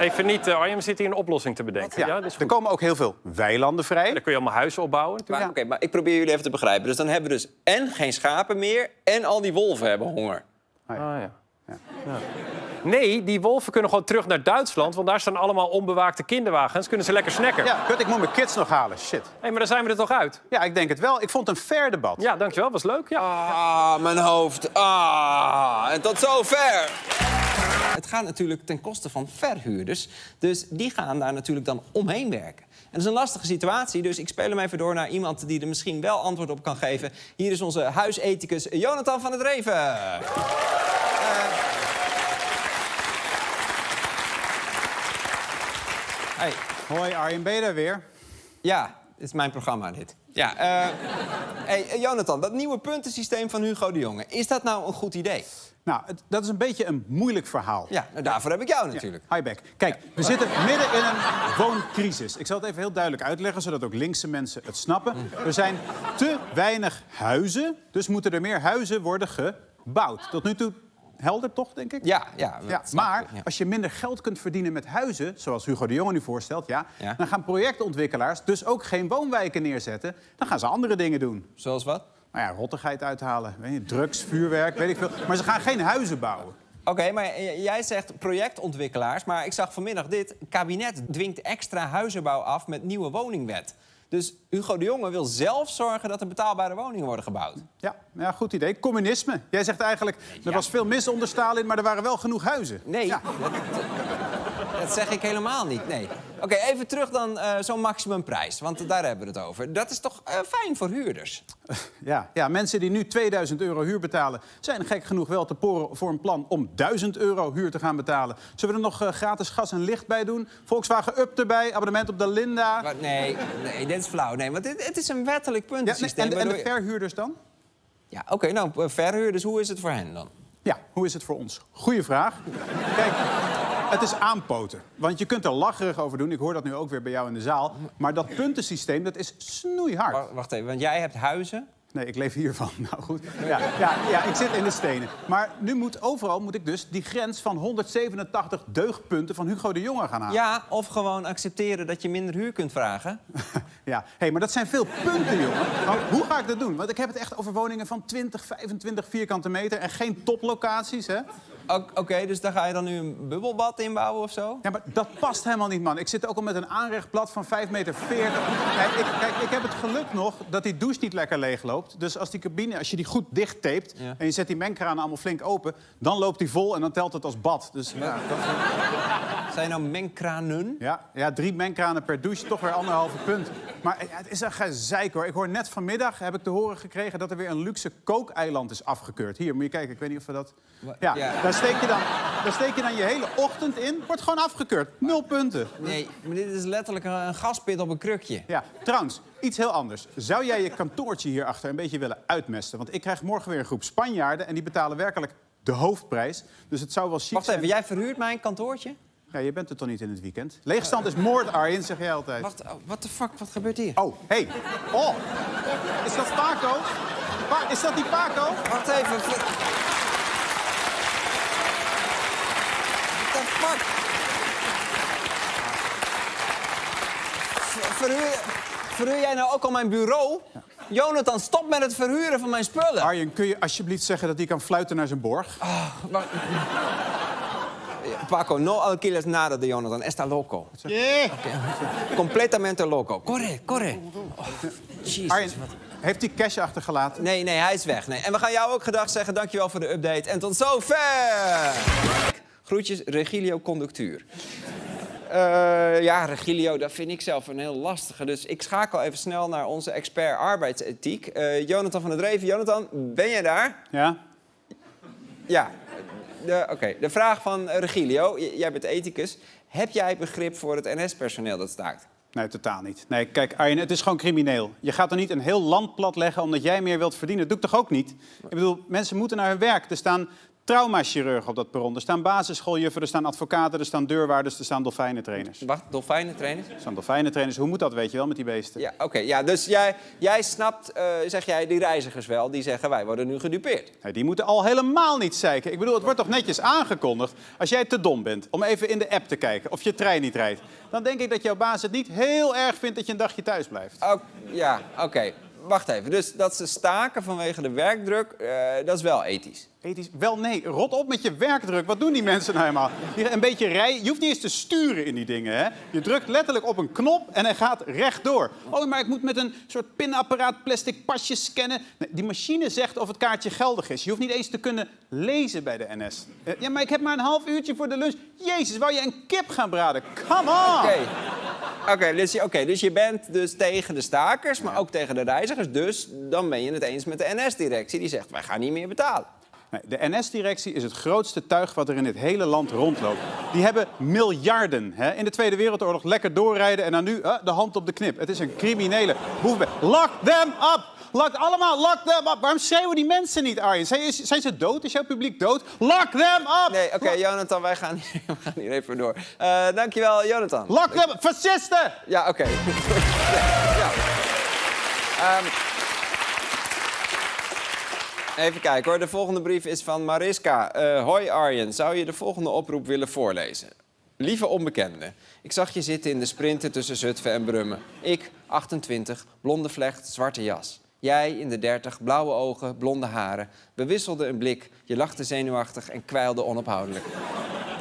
Even niet, uh, Arjen zit hier een oplossing te bedenken. Ja, Ja, dat is er komen ook heel veel weilanden vrij. Dan kun je allemaal huizen opbouwen. Maar, oké, maar ik probeer jullie even te begrijpen. Dus dan hebben we dus en geen schapen meer... en al die wolven hebben honger. Ah, ja. Ja. Nee, die wolven kunnen gewoon terug naar Duitsland... want daar staan allemaal onbewaakte kinderwagens. Kunnen ze lekker snacken. Ja, kut, ik moet mijn kids nog halen. Shit. Hé, maar dan zijn we er toch uit? Ja, ik denk het wel. Ik vond het een fair debat. Ja, dankjewel. Was leuk. Ja. Ah, mijn hoofd. Ah, en tot zover. Het gaat natuurlijk ten koste van verhuurders. Dus die gaan daar natuurlijk dan omheen werken. En dat is een lastige situatie, dus ik speel hem even door naar iemand die er misschien wel antwoord op kan geven. Hier is onze huisethicus Jonathan van het Reven. Eh, hey. Hoi Arjen, ben je daar weer? Ja, dit is mijn programma, dit. Ja, eh hey, Jonathan, dat nieuwe puntensysteem van Hugo de Jonge... is dat nou een goed idee? Nou, het- dat is een beetje een moeilijk verhaal. Ja, nou, daarvoor heb ik jou natuurlijk. Hi Beck. Kijk, we zitten midden in een wooncrisis. Ik zal het even heel duidelijk uitleggen, zodat ook linkse mensen het snappen. Er zijn te weinig huizen, dus moeten er meer huizen worden gebouwd. Tot nu toe helder toch, denk ik? Ja, ja. Ja, maar ja. als je minder geld kunt verdienen met huizen, zoals Hugo de Jonge nu voorstelt, ja, Ja. dan gaan projectontwikkelaars dus ook geen woonwijken neerzetten. Dan gaan ze andere dingen doen. Zoals wat? Nou ja, rottigheid uithalen, weet je, drugs, vuurwerk, weet ik veel. Maar ze gaan geen huizen bouwen. Oké, maar jij zegt projectontwikkelaars, maar ik zag vanmiddag dit. Kabinet dwingt extra huizenbouw af met nieuwe woningwet. Dus Hugo de Jonge wil zelf zorgen dat er betaalbare woningen worden gebouwd. Ja, ja, goed idee. Communisme. Jij zegt eigenlijk, er was veel mis onder Stalin, maar er waren wel genoeg huizen. Nee, Ja. dat, dat zeg ik helemaal niet. Nee. Oké, even terug dan eh, zo'n maximumprijs, want daar hebben we het over. Dat is toch eh, fijn voor huurders? Ja, ja, mensen die nu 2000 euro huur betalen... zijn gek genoeg wel te poren voor een plan om 1000 euro huur te gaan betalen. Zullen we er nog eh, gratis gas en licht bij doen? Volkswagen Up erbij, abonnement op de Linda. Wat, nee, nee, dit is flauw. Nee, want dit, het is een wettelijk Ja, puntensysteem. en, de- en de verhuurders dan? Ja, oké, nou, verhuurders, hoe is het voor hen dan? Ja, hoe is het voor ons? Goeie vraag. Kijk, het is aanpoten. Want je kunt er lacherig over doen. Ik hoor dat nu ook weer bij jou in de zaal. Maar dat puntensysteem, dat is snoeihard. Wacht, wacht even, want jij hebt huizen. Nee, ik leef hiervan. Nou goed. Ja, ja, ja, ik zit in de stenen. Maar nu moet overal moet ik dus die grens van 187 deugdpunten van Hugo de Jonge gaan halen. Ja, of gewoon accepteren dat je minder huur kunt vragen. Ja, hey, maar dat zijn veel punten, jongen. Maar hoe ga ik dat doen? Want ik heb het echt over woningen van 20, 25 vierkante meter en geen toplocaties, hè? Oké, dus daar ga je dan nu een bubbelbad inbouwen of zo? Ja, maar dat past helemaal niet, man. Ik zit ook al met een aanrechtblad van 5 meter 40. Kijk ik, kijk, ik heb het geluk nog dat die douche niet lekker leeg loopt. Dus als die cabine, als je die goed dicht tapet... Ja. en je zet die mengkraan allemaal flink open... dan loopt die vol en dan telt het als bad. Dus ja, dat, Zijn nou mengkranen? ja, ja, drie mengkranen per douche, toch weer anderhalve punt. Maar ja, het is een gezeik, hoor. Ik hoor net vanmiddag, heb ik te horen gekregen... dat er weer een luxe kookeiland is afgekeurd. Hier, moet je kijken, ik weet niet of we dat... Ja. Daar, steek je dan, daar steek je dan je hele ochtend in. Wordt gewoon afgekeurd. Nul punten. Nee, maar dit is letterlijk een, een gaspit op een krukje. Ja, trouwens, iets heel anders. Zou jij je kantoortje hierachter een beetje willen uitmesten? Want ik krijg morgen weer een groep Spanjaarden... en die betalen werkelijk de hoofdprijs. Dus het zou wel chic Wacht zijn... even, jij verhuurt mijn kantoortje? Ja, je bent er toch niet in het weekend? Leegstand is moord, Arjen, zeg jij altijd. Wacht, wat de fuck, wat gebeurt hier? Oh, hey. Oh, is dat Paco? Pa is dat die Paco? Wacht even. What the fuck? Ver- Verhuur, verhuur jij nou ook al mijn bureau? Jonathan, stop met het verhuren van mijn spullen. Arjen, kun je alsjeblieft zeggen dat hij kan fluiten naar zijn borg? Wacht. Paco, no alquiles nada de Jonathan. Está loco. Yeah. Completamente loco. Corre, corre. Oh, Arjen, heeft hij cash achtergelaten? Nee, nee, hij is weg. Nee. En we gaan jou ook gedag zeggen. Dankjewel voor de update. En tot zover. Groetjes, Regilio Conductuur. Eh, ja, Regilio, dat vind ik zelf een heel lastige. Dus ik schakel even snel naar onze expert arbeidsethiek. Eh, Jonathan van het Dreven. Jonathan, ben jij daar? Ja? Ja. De, Oké, de vraag van Regilio. Jij bent ethicus. Heb jij begrip voor het NS-personeel dat staakt? Nee, totaal niet. Nee, kijk, Arjen, het is gewoon crimineel. Je gaat er niet een heel land platleggen omdat jij meer wilt verdienen. Dat doe ik toch ook niet? Ik bedoel, mensen moeten naar hun werk. Er staan traumachirurgen op dat perron. Er staan basisschooljuffen, er staan advocaten, er staan deurwaarders, er staan dolfijnentrainers. Er Wacht, dolfijnentrainers? staan dolfijnentrainers. Hoe moet dat, weet je wel, met die beesten? Ja, oké. ja, dus jij, jij snapt, eh, zeg jij, die reizigers wel. Die zeggen, wij worden nu gedupeerd. Nee, die moeten al helemaal niet zeiken. Ik bedoel, het wordt toch netjes aangekondigd. Als jij te dom bent om even in de app te kijken of je trein niet rijdt... dan denk ik dat jouw baas het niet heel erg vindt dat je een dagje thuis blijft. Oh, ja, oké. Wacht even. Dus dat ze staken vanwege de werkdruk, eh, dat is wel ethisch. Ethisch? Wel nee, rot op met je werkdruk. Wat doen die mensen nou helemaal? Hier, Een beetje rijden. Je hoeft niet eens te sturen in die dingen, hè? Je drukt letterlijk op een knop en hij gaat rechtdoor. Oh, maar ik moet met een soort pinapparaat plastic pasje scannen. Nee, die machine zegt of het kaartje geldig is. Je hoeft niet eens te kunnen lezen bij de NS. Eh, Ja, maar ik heb maar een half uurtje voor de lunch. Jezus, wou je een kip gaan braden? Come on! Oké. Oké, dus, je- oké, dus je bent dus tegen de stakers, maar ook tegen de reizigers. Dus dan ben je het eens met de NS-directie. Die zegt, wij gaan niet meer betalen. Nee, de NS-directie is het grootste tuig wat er in dit hele land rondloopt. Die hebben miljarden. Hè? In de Tweede Wereldoorlog lekker doorrijden en dan nu eh, de hand op de knip. Het is een criminele boeve. Lock them up! Lock, allemaal, lock them up! Waarom schreeuwen die mensen niet, Arjen? Zijn, is- zijn ze dood? Is jouw publiek dood? Lock them up! Nee, oké, Jonathan, wij gaan, hier, we gaan hier even door. Eh, dankjewel, Jonathan. Lock them up! Fascisten! Ja, oké. ja. Ehm, even kijken hoor. De volgende brief is van Mariska. Eh, hoi Arjen, zou je de volgende oproep willen voorlezen? Lieve onbekende, ik zag je zitten in de sprinten tussen Zutphen en Brummen. Ik, 28, blonde vlecht, zwarte jas. Jij in de 30, blauwe ogen, blonde haren. We wisselden een blik, je lachte zenuwachtig en kwijlde onophoudelijk.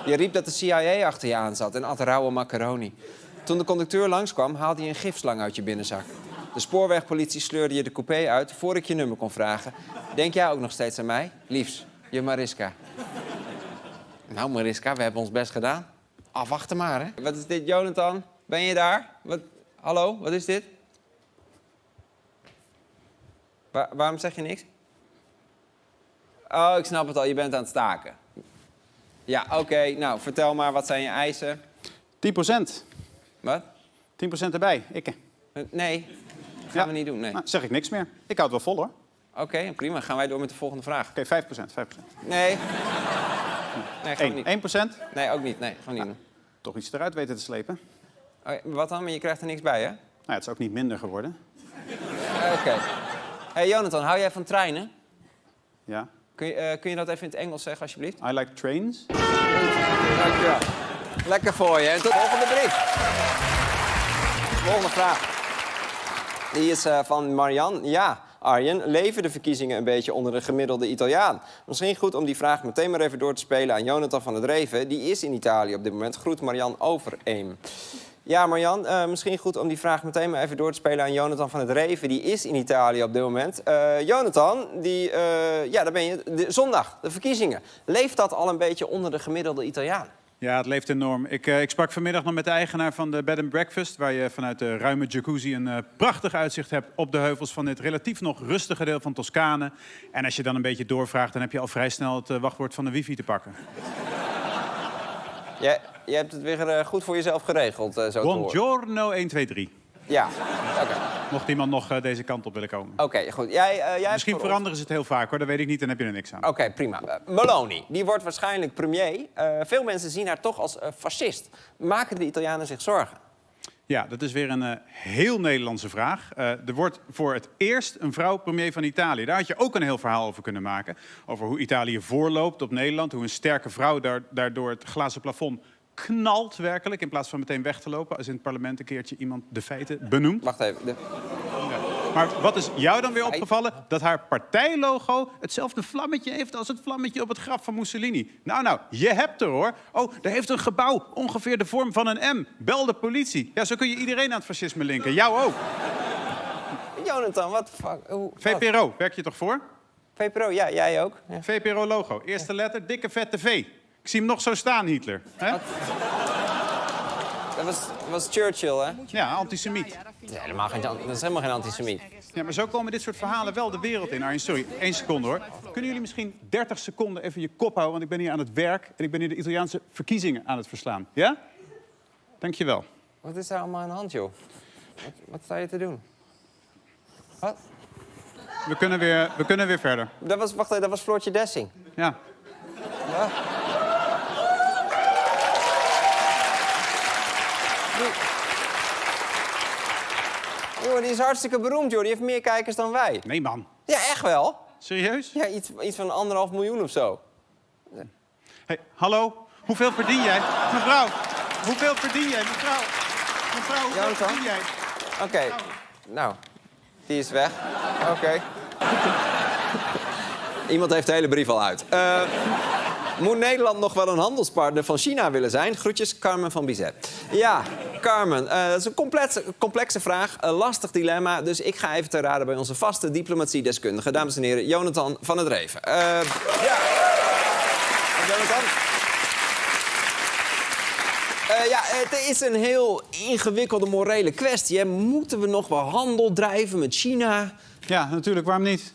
Je riep dat de CIA achter je aan zat en at rauwe macaroni. Toen de conducteur langskwam, haalde je een gifslang uit je binnenzak. De spoorwegpolitie sleurde je de coupé uit voor ik je nummer kon vragen. Denk jij ook nog steeds aan mij? Liefs, je Mariska. Nou, Mariska, we hebben ons best gedaan. Afwachten maar, hè. Wat is dit, Jonathan? Ben je daar? Wat... Hallo, wat is dit? Wa- waarom zeg je niks? Oh, ik snap het al, je bent aan het staken. Ja, oké. Nou, vertel maar, wat zijn je eisen? 10 procent. Wat? 10 procent erbij. Ik. Eh, Nee, gaan we niet doen, nee. Nou, zeg ik niks meer. Ik houd het wel vol, hoor. Oké, prima. Gaan wij door met de volgende vraag. Oké, 5 procent. 5 procent. Nee. Nee, gaan we 1, niet. 1 procent. Nee, ook niet. Nee, gaan we niet doen. Toch iets eruit weten te slepen. Wat dan? Maar je krijgt er niks bij, hè? Nou, ja, het is ook niet minder geworden. Oké. hey, Jonathan, hou jij van treinen? Ja. Kun je, eh, kun je dat even in het Engels zeggen, alsjeblieft? I like trains. Dankjewel. Lekker voor je. En tot de volgende brief. Volgende vraag. Die is eh, van Marian. Ja, Arjen, leven de verkiezingen een beetje onder de gemiddelde Italiaan? Misschien goed om die vraag meteen maar even door te spelen aan Jonathan van het Reven. Die is in Italië op dit moment. Groet Marian Overeem. Ja, Marjan, eh, misschien goed om die vraag meteen maar even door te spelen aan Jonathan van het Reven. Die is in Italië op dit moment. Eh, Jonathan, die, ja, daar ben je. De, zondag, de verkiezingen. Leeft dat al een beetje onder de gemiddelde Italiaan? Ja, het leeft enorm. Ik, eh, ik sprak vanmiddag nog met de eigenaar van de Bed and Breakfast... waar je vanuit de ruime jacuzzi een eh, prachtig uitzicht hebt... op de heuvels van dit relatief nog rustige deel van Toscane. En als je dan een beetje doorvraagt... dan heb je al vrij snel het eh, wachtwoord van de wifi te pakken. Jij, jij hebt het weer goed voor jezelf geregeld, zo. Buongiorno 1, 2, 3. Ja, oké. Mocht iemand nog eh, deze kant op willen komen. Oké, goed. Jij, eh, jij Misschien voor ons- veranderen ze het heel vaak, hoor. Dat weet ik niet, dan heb je er niks aan. Oké, prima. Eh, Meloni, die wordt waarschijnlijk premier. Veel mensen zien haar toch als fascist. Maken de Italianen zich zorgen? Ja, dat is weer een heel Nederlandse vraag. Er wordt voor het eerst een vrouw premier van Italië. Daar had je ook een heel verhaal over kunnen maken. Over hoe Italië voorloopt op Nederland. Hoe een sterke vrouw daar, daardoor het glazen plafond knalt werkelijk. In plaats van meteen weg te lopen als in het parlement een keertje iemand de feiten benoemt. Wacht even. De... Maar wat is jou dan weer opgevallen? Dat haar partijlogo hetzelfde vlammetje heeft als het vlammetje op het graf van Mussolini. Nou, nou, je hebt er hoor. Oh, daar heeft een gebouw ongeveer de vorm van een M. Bel de politie. Ja, zo kun je iedereen aan het fascisme linken. Jou ook. Jonathan, wat fuck? Hoe? VPRO, werk je toch voor? VPRO, ja, jij ook. Ja. VPRO-logo. Eerste letter, dikke vette V. Ik zie hem nog zo staan, Hitler. Hè? Dat was, was Churchill, hè? Ja, antisemiet. Nee, helemaal geen, dat is helemaal geen antisemiet. Ja, maar zo komen dit soort verhalen wel de wereld in. Arjen, sorry, één seconde hoor. Kunnen jullie misschien 30 seconden even je kop houden? Want ik ben hier aan het werk en ik ben hier de Italiaanse verkiezingen aan het verslaan. Ja? Dankjewel. Wat is daar allemaal aan de hand, joh? Wat, wat sta je te doen? Wat? We kunnen weer, we kunnen weer verder. Dat was, wacht even, dat was Floortje Dessing. Ja. Ja. Die... Die is hartstikke beroemd, joh. Die heeft meer kijkers dan wij. Nee, man. Ja, echt wel. Serieus? Ja, iets, iets van anderhalf miljoen of zo. Hey, hallo? Hoeveel verdien jij? Mevrouw, hoeveel verdien jij? Mevrouw, mevrouw hoeveel Jonathan? verdien jij? Oké, nou, die is weg. Oké. Iemand heeft de hele brief al uit. Eh, moet Nederland nog wel een handelspartner van China willen zijn? Groetjes, Carmen van Bizet. Ja, Carmen, eh, dat is een complexe, complexe vraag, een lastig dilemma. Dus ik ga even te raden bij onze vaste diplomatiedeskundige. Dames en heren, Jonathan van het Reven. Eh, ja. Jonathan? Eh, ja, het is een heel ingewikkelde morele kwestie. Hè. Moeten we nog wel handel drijven met China? Ja, natuurlijk. Waarom niet?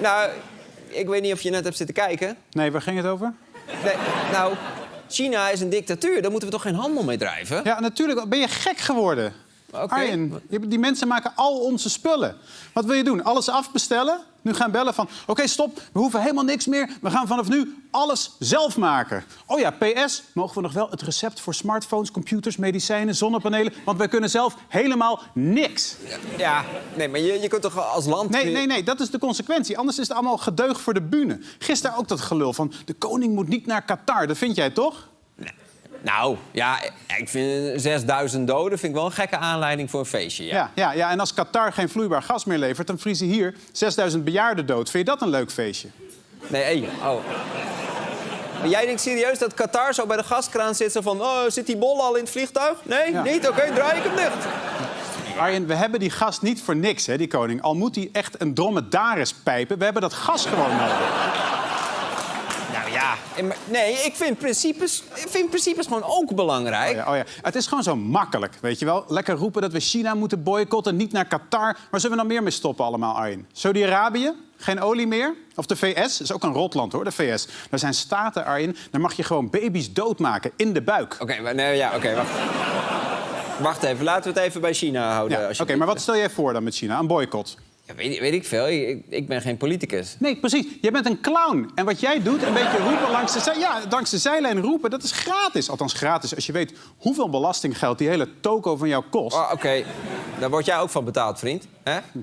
Nou, ik weet niet of je net hebt zitten kijken. Nee, waar ging het over? Nee, nou, China is een dictatuur. Daar moeten we toch geen handel mee drijven? Ja, natuurlijk. Ben je gek geworden? Oké. Arjen, je- die mensen maken al onze spullen. Wat wil je doen? Alles afbestellen? Nu gaan bellen van... Oké, stop. We hoeven helemaal niks meer. We gaan vanaf nu alles zelf maken. Oh ja, PS. Mogen we nog wel het recept voor smartphones, computers, medicijnen, zonnepanelen? Want wij kunnen zelf helemaal niks. Ja, nee, maar je, je kunt toch als land... Nee, nee, nee, dat is de consequentie. Anders is het allemaal gedeugd voor de bühne. Gisteren ook dat gelul van... de koning moet niet naar Qatar. Dat vind jij toch? Nou, ja, ik vind 6000 doden vind ik wel een gekke aanleiding voor een feestje. Ja. Ja, ja, ja, en als Qatar geen vloeibaar gas meer levert... dan vriezen hier 6000 bejaarden dood. Vind je dat een leuk feestje? Nee, één. Oh. Maar jij denkt serieus dat Qatar zo bij de gaskraan zit... zo van, oh, zit die bol al in het vliegtuig? Nee, Ja. niet? Oké, draai ik hem dicht. Arjen, we hebben die gas niet voor niks, hè, die koning. Al moet hij echt een dromedaris pijpen. We hebben dat gas gewoon nodig. Nou ja, maar- nee, ik vind principes, ik vind principes gewoon ook belangrijk. Oh ja, oh ja. Het is gewoon zo makkelijk, weet je wel. Lekker roepen dat we China moeten boycotten, niet naar Qatar. Waar zullen we nog meer mee stoppen allemaal, Arjen? Saudi-Arabië? Geen olie meer? Of de VS? Dat is ook een rotland, hoor, de VS. Daar zijn staten, Arjen. Daar mag je gewoon baby's doodmaken in de buik. Oké, maar nee, ja, oké, wacht. Wacht even, laten we het even bij China houden. Ja, Oké, maar wat stel jij voor dan met China? Een boycott? Weet, weet ik veel, ik, ik ben geen politicus. Nee, precies. Jij bent een clown. En wat jij doet, een beetje roepen langs de, zij- ja, langs de zijlijn roepen, dat is gratis. Althans gratis als je weet hoeveel belastinggeld die hele toko van jou kost. Oh, Oké, daar word jij ook van betaald, vriend.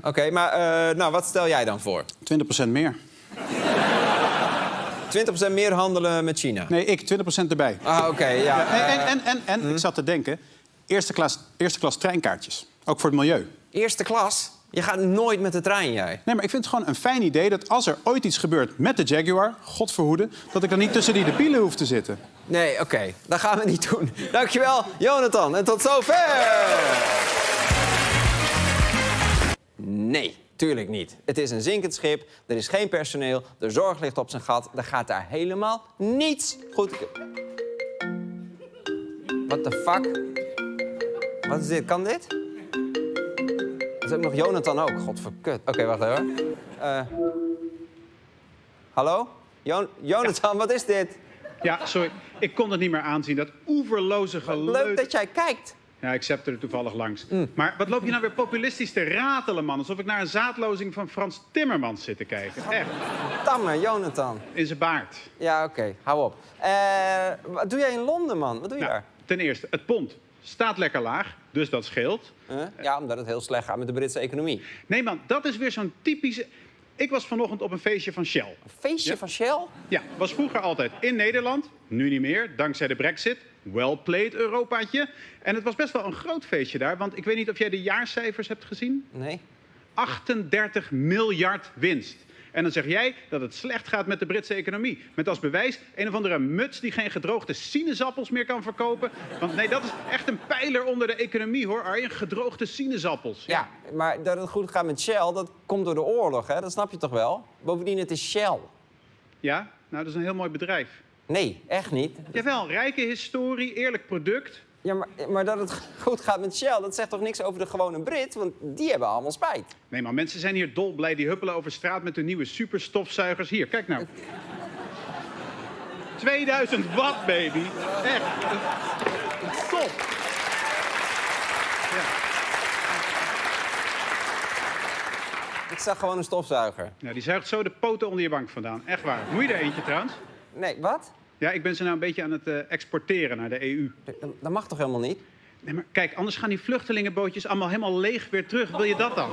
Oké, maar eh, nou, wat stel jij dan voor? 20% meer. 20% meer handelen met China? Nee, ik 20% erbij. Ah, oké, ja. En, en, en, en, en ik zat te denken, eerste klas, eerste klas treinkaartjes. Ook voor het milieu. Eerste klas? Je gaat nooit met de trein, jij. Nee, maar ik vind het gewoon een fijn idee dat als er ooit iets gebeurt met de Jaguar, God verhoede, dat ik dan niet tussen die debielen hoef te zitten. Nee, oké, dat gaan we niet doen. Dankjewel, Jonathan. En tot zover! Nee, tuurlijk niet. Het is een zinkend schip, er is geen personeel, de zorg ligt op zijn gat. Er gaat daar helemaal niets goed... What the fuck? Wat is dit? Kan dit? Is ook nog Jonathan ook. Godverkut. Oké, wacht even. Eh, hallo? Jo- Jonathan, wat is dit? Ja, sorry. Ik kon het niet meer aanzien, dat oeverloze geleut. Leuk dat jij kijkt. Ja, ik zepte er toevallig langs. Maar wat loop je nou weer populistisch te ratelen, man? Alsof ik naar een zaadlozing van Frans Timmermans zit te kijken. Echt. Tamme, Jonathan. In zijn baard. Ja, oké. Hou op. Eh, wat doe jij in Londen, man? Wat doe je Nou, ten eerste, het pond staat lekker laag, dus dat scheelt. Ja, omdat het heel slecht gaat met de Britse economie. Nee, man, dat is weer zo'n typische... Ik was vanochtend op een feestje van Shell. Een feestje Ja. van Shell? Ja, was vroeger altijd in Nederland. Nu niet meer, dankzij de brexit. Well played, Europaatje. En het was best wel een groot feestje daar. Want ik weet niet of jij de jaarcijfers hebt gezien. Nee. 38 miljard winst. En dan zeg jij dat het slecht gaat met de Britse economie. Met als bewijs een of andere muts die geen gedroogde sinaasappels meer kan verkopen. Want nee, dat is echt een pijler onder de economie hoor, Arjen. Gedroogde sinaasappels. Ja, maar dat het goed gaat met Shell, dat komt door de oorlog, hè? Dat snap je toch wel? Bovendien, het is Shell. Ja? Nou, dat is een heel mooi bedrijf. Nee, echt niet. Jawel, rijke historie, eerlijk product. Ja, maar, maar dat het goed gaat met Shell, dat zegt toch niks over de gewone Brit? Want die hebben allemaal spijt. Nee, maar mensen zijn hier dolblij. Die huppelen over straat met hun nieuwe superstofzuigers. Hier, kijk nou. 2000 watt, baby. Echt. Top. Ik zag gewoon een stofzuiger. Ja, die zuigt zo de poten onder je bank vandaan. Echt waar. Moet je er eentje trouwens? Nee, wat? Ja, ik ben ze nou een beetje aan het eh, exporteren naar de EU. Dat, dat mag toch helemaal niet? Nee, maar kijk, anders gaan die vluchtelingenbootjes allemaal helemaal leeg weer terug. Wil je dat dan?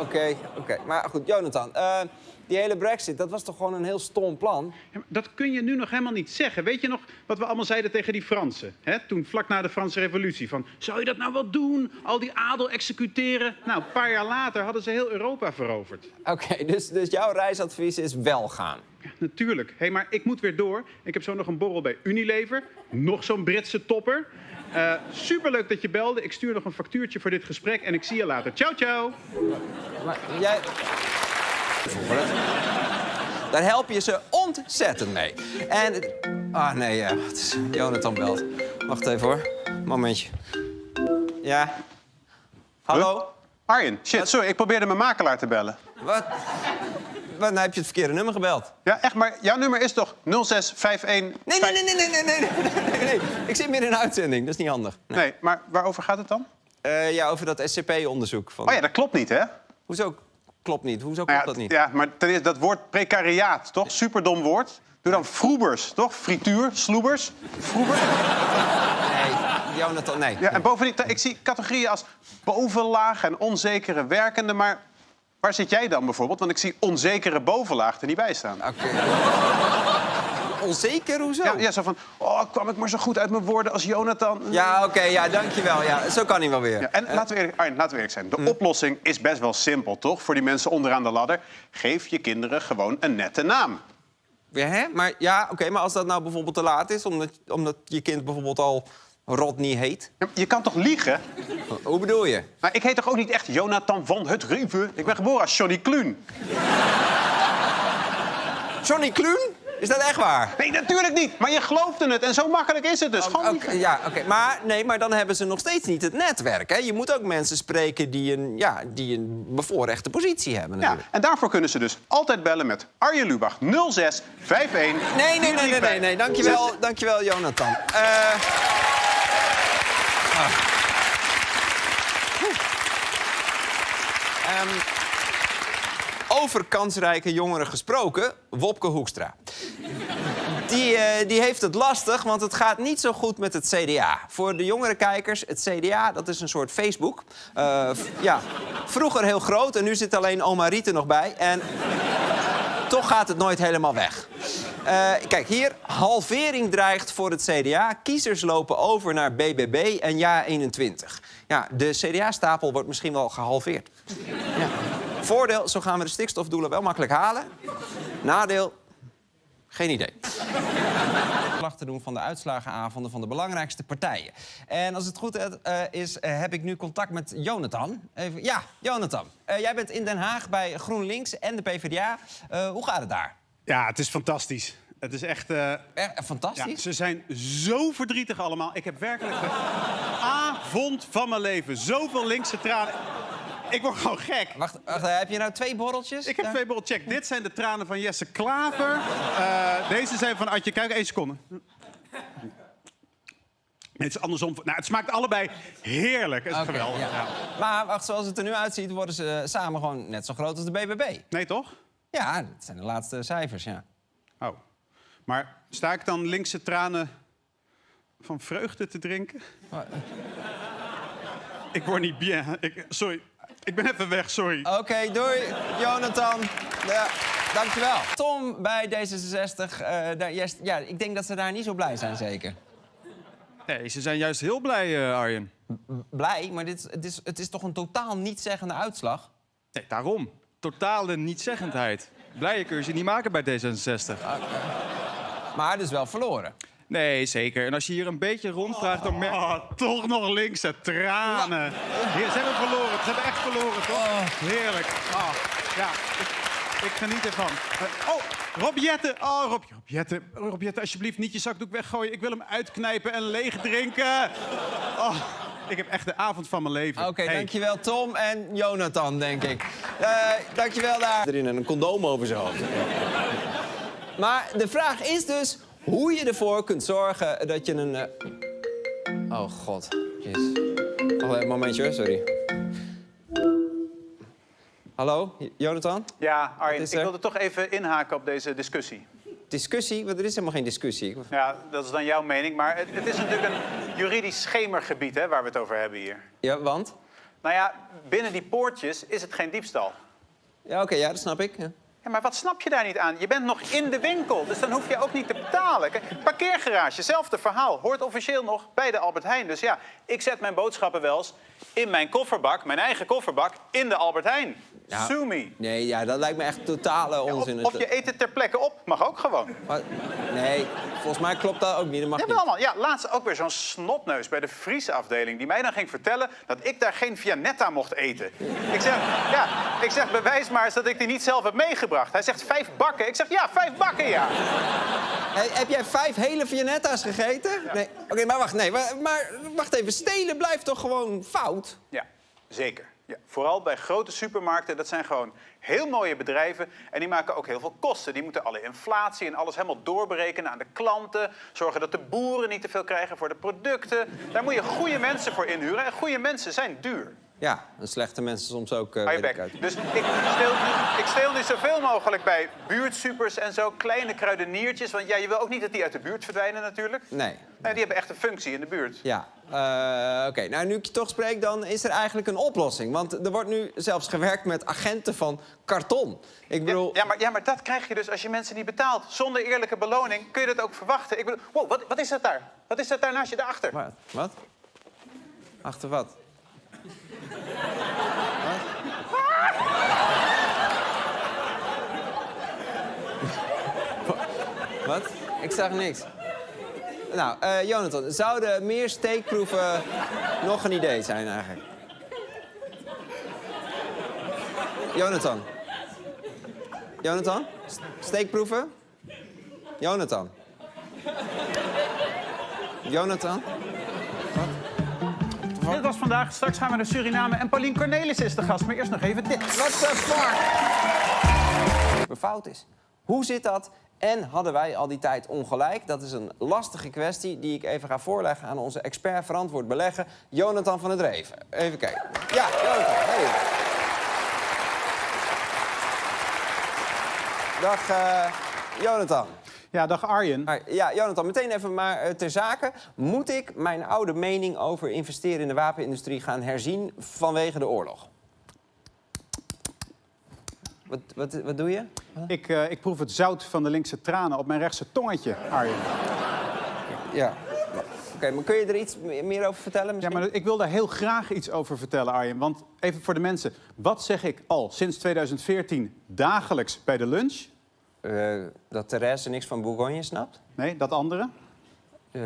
Oké, oké. Maar goed, Jonathan. eh, die hele brexit, dat was toch gewoon een heel stom plan? Ja, dat kun je nu nog helemaal niet zeggen. Weet je nog wat we allemaal zeiden tegen die Fransen? Hè? Toen, vlak na de Franse revolutie. Van, zou je dat nou wel doen? Al die adel executeren? Nou, een paar jaar later hadden ze heel Europa veroverd. Oké, dus, dus jouw reisadvies is wel gaan. Ja, natuurlijk. Hé, hey, maar ik moet weer door. Ik heb zo nog een borrel bij Unilever. Nog zo'n Britse topper. Eh, superleuk dat je belde. Ik stuur nog een factuurtje voor dit gesprek en ik zie je later. Ciao, ciao. Maar jij... Daar help je ze ontzettend mee. En... Ah, nee, ja. Het is Jonathan belt. Wacht even, hoor. Momentje. Ja? Hallo? Arjen, shit, sorry. Ik probeerde mijn makelaar te bellen. Wat? Nou heb je het verkeerde nummer gebeld. Ja, echt, maar jouw nummer is toch 0651... Nee, nee, nee, nee, nee, nee, nee, nee, nee. Ik zit midden in een uitzending. Dat is niet handig. Nee, Nee, maar waarover gaat het dan? Eh, ja, over dat SCP-onderzoek. Van... Oh ja, dat klopt niet, hè? Hoezo klopt niet? Hoezo Nou klopt ja, dat niet? Ja, maar ten eerste, dat woord precariaat, toch? Superdom woord. Doe dan vroebers, toch? Frituur, sloebers. Vroeber. Nee, Jonathan, nee. Ja, en bovendien, ik zie categorieën als bovenlaag en onzekere werkende, maar waar zit jij dan bijvoorbeeld? Want ik zie onzekere bovenlaag er niet bij staan. Oké. Onzeker, hoezo? Ja, ja, zo van, oh, kwam ik maar zo goed uit mijn woorden als Jonathan. Ja, oké, ja, dankjewel. Ja, zo kan hij wel weer. Ja, en laten we, eerlijk, Arjen, laten we eerlijk zijn. De oplossing is best wel simpel, toch? Voor die mensen onderaan de ladder. Geef je kinderen gewoon een nette naam. Ja, hè? Maar, ja, oké, maar als dat nou bijvoorbeeld te laat is... omdat, omdat je kind bijvoorbeeld al Rodney heet... Ja, Je kan toch liegen? Hoe bedoel je? Maar ik heet toch ook niet echt Jonathan van het Reven? Ik ben geboren als Johnny Kluun. Johnny Kluun? Is dat echt waar? Nee, natuurlijk niet. Maar je geloofde het en zo makkelijk is het dus. Gewoon Oké, ja, oké. Maar, nee, maar dan hebben ze nog steeds niet het netwerk. Hè? Je moet ook mensen spreken die een, ja, die een bevoorrechte positie hebben. Ja, Natuurlijk. en daarvoor kunnen ze dus altijd bellen met Arjen Lubach 06 51 Nee, nee, nee, nee, nee, nee. Dankjewel, dankjewel Jonathan. Eh. Ehm, over kansrijke jongeren gesproken, Wopke Hoekstra. Die, eh, die heeft het lastig, want het gaat niet zo goed met het CDA. Voor de jongere kijkers, het CDA, dat is een soort Facebook. Eh, ja, vroeger heel groot en nu zit alleen oma Riet er nog bij. En toch gaat het nooit helemaal weg. Eh, kijk, hier, halvering dreigt voor het CDA. Kiezers lopen over naar BBB en Ja21. Ja, de CDA-stapel wordt misschien wel gehalveerd. Ja. Voordeel, zo gaan we de stikstofdoelen wel makkelijk halen. Nadeel, geen idee. Te doen van de uitslagenavonden van de belangrijkste partijen. En als het goed eh, is, eh, heb ik nu contact met Jonathan. Even, ja, Jonathan. Jij bent in Den Haag bij GroenLinks en de PvdA. Hoe gaat het daar? Ja, het is fantastisch. Het is echt... eh, fantastisch. ja, ze zijn zo verdrietig allemaal. Ik heb werkelijk de avond van mijn leven. Zoveel linkse tranen. Ik word gewoon gek. Wacht, wacht, eh, heb je nou twee borreltjes? Ik heb Ja. twee borrel. Check, dit zijn de tranen van Jesse Klaver. Eh, deze zijn van Adje Kuik. Eén seconde. Nee, het is andersom. Nou, het smaakt allebei heerlijk. Het is Oké, geweldig. ja. Ja. Maar wacht, zoals het er nu uitziet, worden ze samen gewoon net zo groot als de BBB. Nee, toch? Ja, dat zijn de laatste cijfers, ja. Oh. Maar sta ik dan linkse tranen van vreugde te drinken? Ik word niet bien. Ik, sorry. Ik ben even weg, sorry. Oké, doei, Jonathan. Ja, dankjewel. Tom bij D66. eh, daar, ja, ik denk dat ze daar niet zo blij zijn, zeker. Nee, ze zijn juist heel blij, eh, Arjen. Blij, maar dit, het, is, het is toch een totaal niet-zeggende uitslag? Nee, daarom. Totale nietzeggendheid. Blijer kun je ze niet maken bij D66. Maar dus wel verloren. Nee, zeker. En als je hier een beetje rondvraagt, dan merk Oh, toch nog linkse tranen. Heer, ze hebben verloren. Ze hebben echt verloren, toch? Heerlijk. Ah, ja, ik, ik geniet ervan. Eh, oh, Rob Jetten. Oh, Rob, Rob Jetten. Rob Jetten, alsjeblieft niet je zakdoek weggooien. Ik wil hem uitknijpen en leeg drinken. Oh, ik heb echt de avond van mijn leven. Oké, Hey. dankjewel Tom en Jonathan, denk ik. Eh dankjewel daar. Erin en een condoom over zijn hoofd. Maar de vraag is dus, hoe je ervoor kunt zorgen dat je een... eh, Oh, god. Jezus. Oh, een momentje hoor, sorry. Hallo, Jonathan? Ja, Arjen, ik wilde toch even inhaken op deze discussie. Discussie? Want er is helemaal geen discussie. Ja, dat is dan jouw mening, maar het, het is natuurlijk een juridisch schemergebied hè, waar we het over hebben hier. Ja, want? Nou ja, binnen die poortjes is het geen diefstal. Ja, oké, ja, dat snap ik. Ja. Ja, maar wat snap je daar niet aan? Je bent nog in de winkel, dus dan hoef je ook niet te betalen. Parkeergarage, hetzelfde verhaal. Hoort officieel nog bij de Albert Heijn. Dus ja, ik zet mijn boodschappen wel eens in mijn kofferbak, mijn eigen kofferbak, in de Albert Heijn. Ja. Sue me. Nee, ja, dat lijkt me echt totale onzin. Of je eet het ter plekke op, mag ook gewoon. Maar- nee, volgens mij klopt dat ook niet. Dat mag Ja, man. Ja, laatst ook weer zo'n snotneus bij de Friese afdeling... die mij dan ging vertellen dat ik daar geen Vianetta mocht eten. Ik zeg, ja, ik zeg, bewijs maar eens dat ik die niet zelf heb meegebracht. Hij zegt, vijf bakken. Ik zeg, ja, vijf bakken, ja. Hey, heb jij vijf hele Vianetta's gegeten? Nee. Oké, maar wacht, nee, maar, maar wacht even. Stelen blijft toch gewoon fout? Ja, zeker. Ja, vooral bij grote supermarkten, dat zijn gewoon heel mooie bedrijven. En die maken ook heel veel kosten. Die moeten alle inflatie en alles helemaal doorberekenen aan de klanten. Zorgen dat de boeren niet te veel krijgen voor de producten. Daar moet je goede mensen voor inhuren. En goede mensen zijn duur. Ja, een slechte mensen soms ook. ik uit. Dus ik steel, ik steel nu zoveel mogelijk bij buurtsupers en zo. Kleine kruideniertjes. Want ja, je wil ook niet dat die uit de buurt verdwijnen natuurlijk. Nee. Nee, die hebben echt een functie in de buurt. Ja, eh, oké. Nou, nu ik je toch spreek, dan is er eigenlijk een oplossing. Want er wordt nu zelfs gewerkt met agenten van karton. Ik bedoel... Ja, maar, ja, maar dat krijg je dus als je mensen niet betaalt. Zonder eerlijke beloning kun je dat ook verwachten. Ik bedoel, wow, wat, wat is dat daar? Wat is dat daar naast je daarachter? Wat? Wat? Achter wat? Wat? Ik zag niks. Nou, eh, Jonathan, zouden meer steekproeven nog een idee zijn eigenlijk? Jonathan. Jonathan? Steekproeven? Jonathan. Jonathan? Dit was vandaag. Straks gaan we naar Suriname en Paulien Cornelis is de gast. Maar eerst nog even dit. The fuck? Fout is. Hoe zit dat? En hadden wij al die tijd ongelijk? Dat is een lastige kwestie die ik even ga voorleggen aan onze expert verantwoord beleggen, Jonathan van het Dreven. Even kijken. Ja, Jonathan. Hey. Dag, eh, Jonathan. Ja, dag Arjen. Ja, Jonathan, meteen even maar eh, ter zake. Moet ik mijn oude mening over investeren in de wapenindustrie gaan herzien vanwege de oorlog? Wat, wat, wat doe je? Ik, eh, ik proef het zout van de linkse tranen op mijn rechtse tongetje, Arjen. Ja. Oké, maar kun je er iets me- meer over vertellen Ja, misschien? maar ik wil daar heel graag iets over vertellen, Arjen. Want even voor de mensen. Wat zeg ik al sinds 2014 dagelijks bij de lunch? Eh, dat Therese niks van Bourgogne snapt? Nee, dat andere? Eh,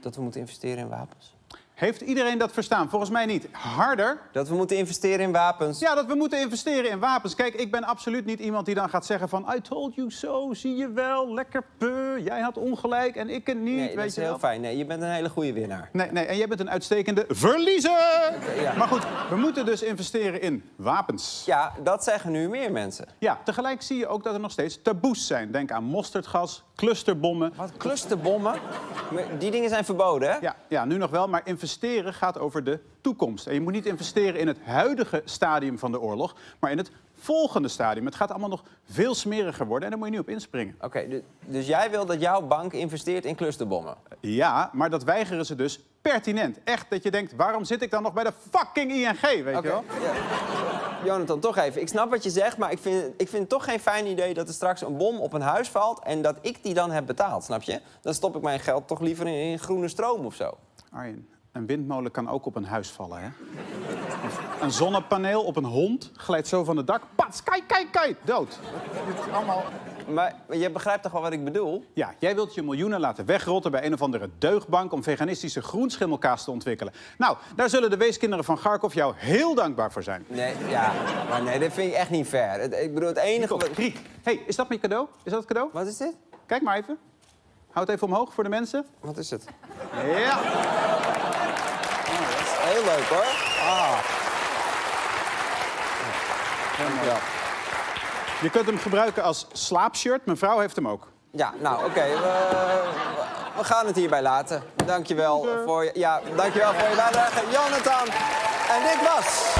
dat we moeten investeren in wapens. Heeft iedereen dat verstaan? Volgens mij niet. Harder? Dat we moeten investeren in wapens. Ja, dat we moeten investeren in wapens. Kijk, ik ben absoluut niet iemand die dan gaat zeggen van... I told you so, zie je wel, lekker peu. Jij had ongelijk en ik het niet, Nee, weet dat is je heel wel. fijn. Nee, je bent een hele goede winnaar. Nee, nee, en jij bent een uitstekende verliezer. ja. Maar goed, we moeten dus investeren in wapens. Ja, dat zeggen nu meer mensen. Ja, tegelijk zie je ook dat er nog steeds taboes zijn. Denk aan mosterdgas, clusterbommen. Wat, clusterbommen? Die dingen zijn verboden, hè? Ja, ja, nu nog wel, maar investeren gaat over de toekomst. En je moet niet investeren in het huidige stadium van de oorlog, maar in het volgende stadium. Het gaat allemaal nog veel smeriger worden en daar moet je nu op inspringen. Oké, du- dus jij wil dat jouw bank investeert in clusterbommen? Ja, maar dat weigeren ze dus pertinent. Echt dat je denkt, waarom zit ik dan nog bij de fucking ING, weet je wel? Jonathan, toch even. Ik snap wat je zegt, maar ik vind, ik vind het toch geen fijn idee dat er straks een bom op een huis valt en dat ik die dan heb betaald, snap je? Dan stop ik mijn geld toch liever in, in groene stroom of zo. Arjen, een windmolen kan ook op een huis vallen, hè? Een zonnepaneel op een hond glijdt zo van het dak. Pats, kijk, kijk, kijk, dood. Dit is allemaal... Maar je begrijpt toch wel wat ik bedoel? Ja, jij wilt je miljoenen laten wegrotten bij een of andere deugdbank... om veganistische groenschimmelkaas te ontwikkelen. Nou, daar zullen de weeskinderen van Garkov jou heel dankbaar voor zijn. Nee, ja, maar nee, dat vind ik echt niet fair. Het- Ik bedoel, het enige... wat- Hé, hey, is dat mijn cadeau? Is dat het cadeau? Wat is dit? Kijk maar even. Houd het even omhoog voor de mensen. Wat is het? Ja. Heel leuk, hoor. Ah. Je kunt hem gebruiken als slaapshirt. Mijn vrouw heeft hem ook. Ja, nou oké. we, we gaan het hierbij laten. Dankjewel voor je, ja, dankjewel voor je bijdrage, Jonathan. En dit was...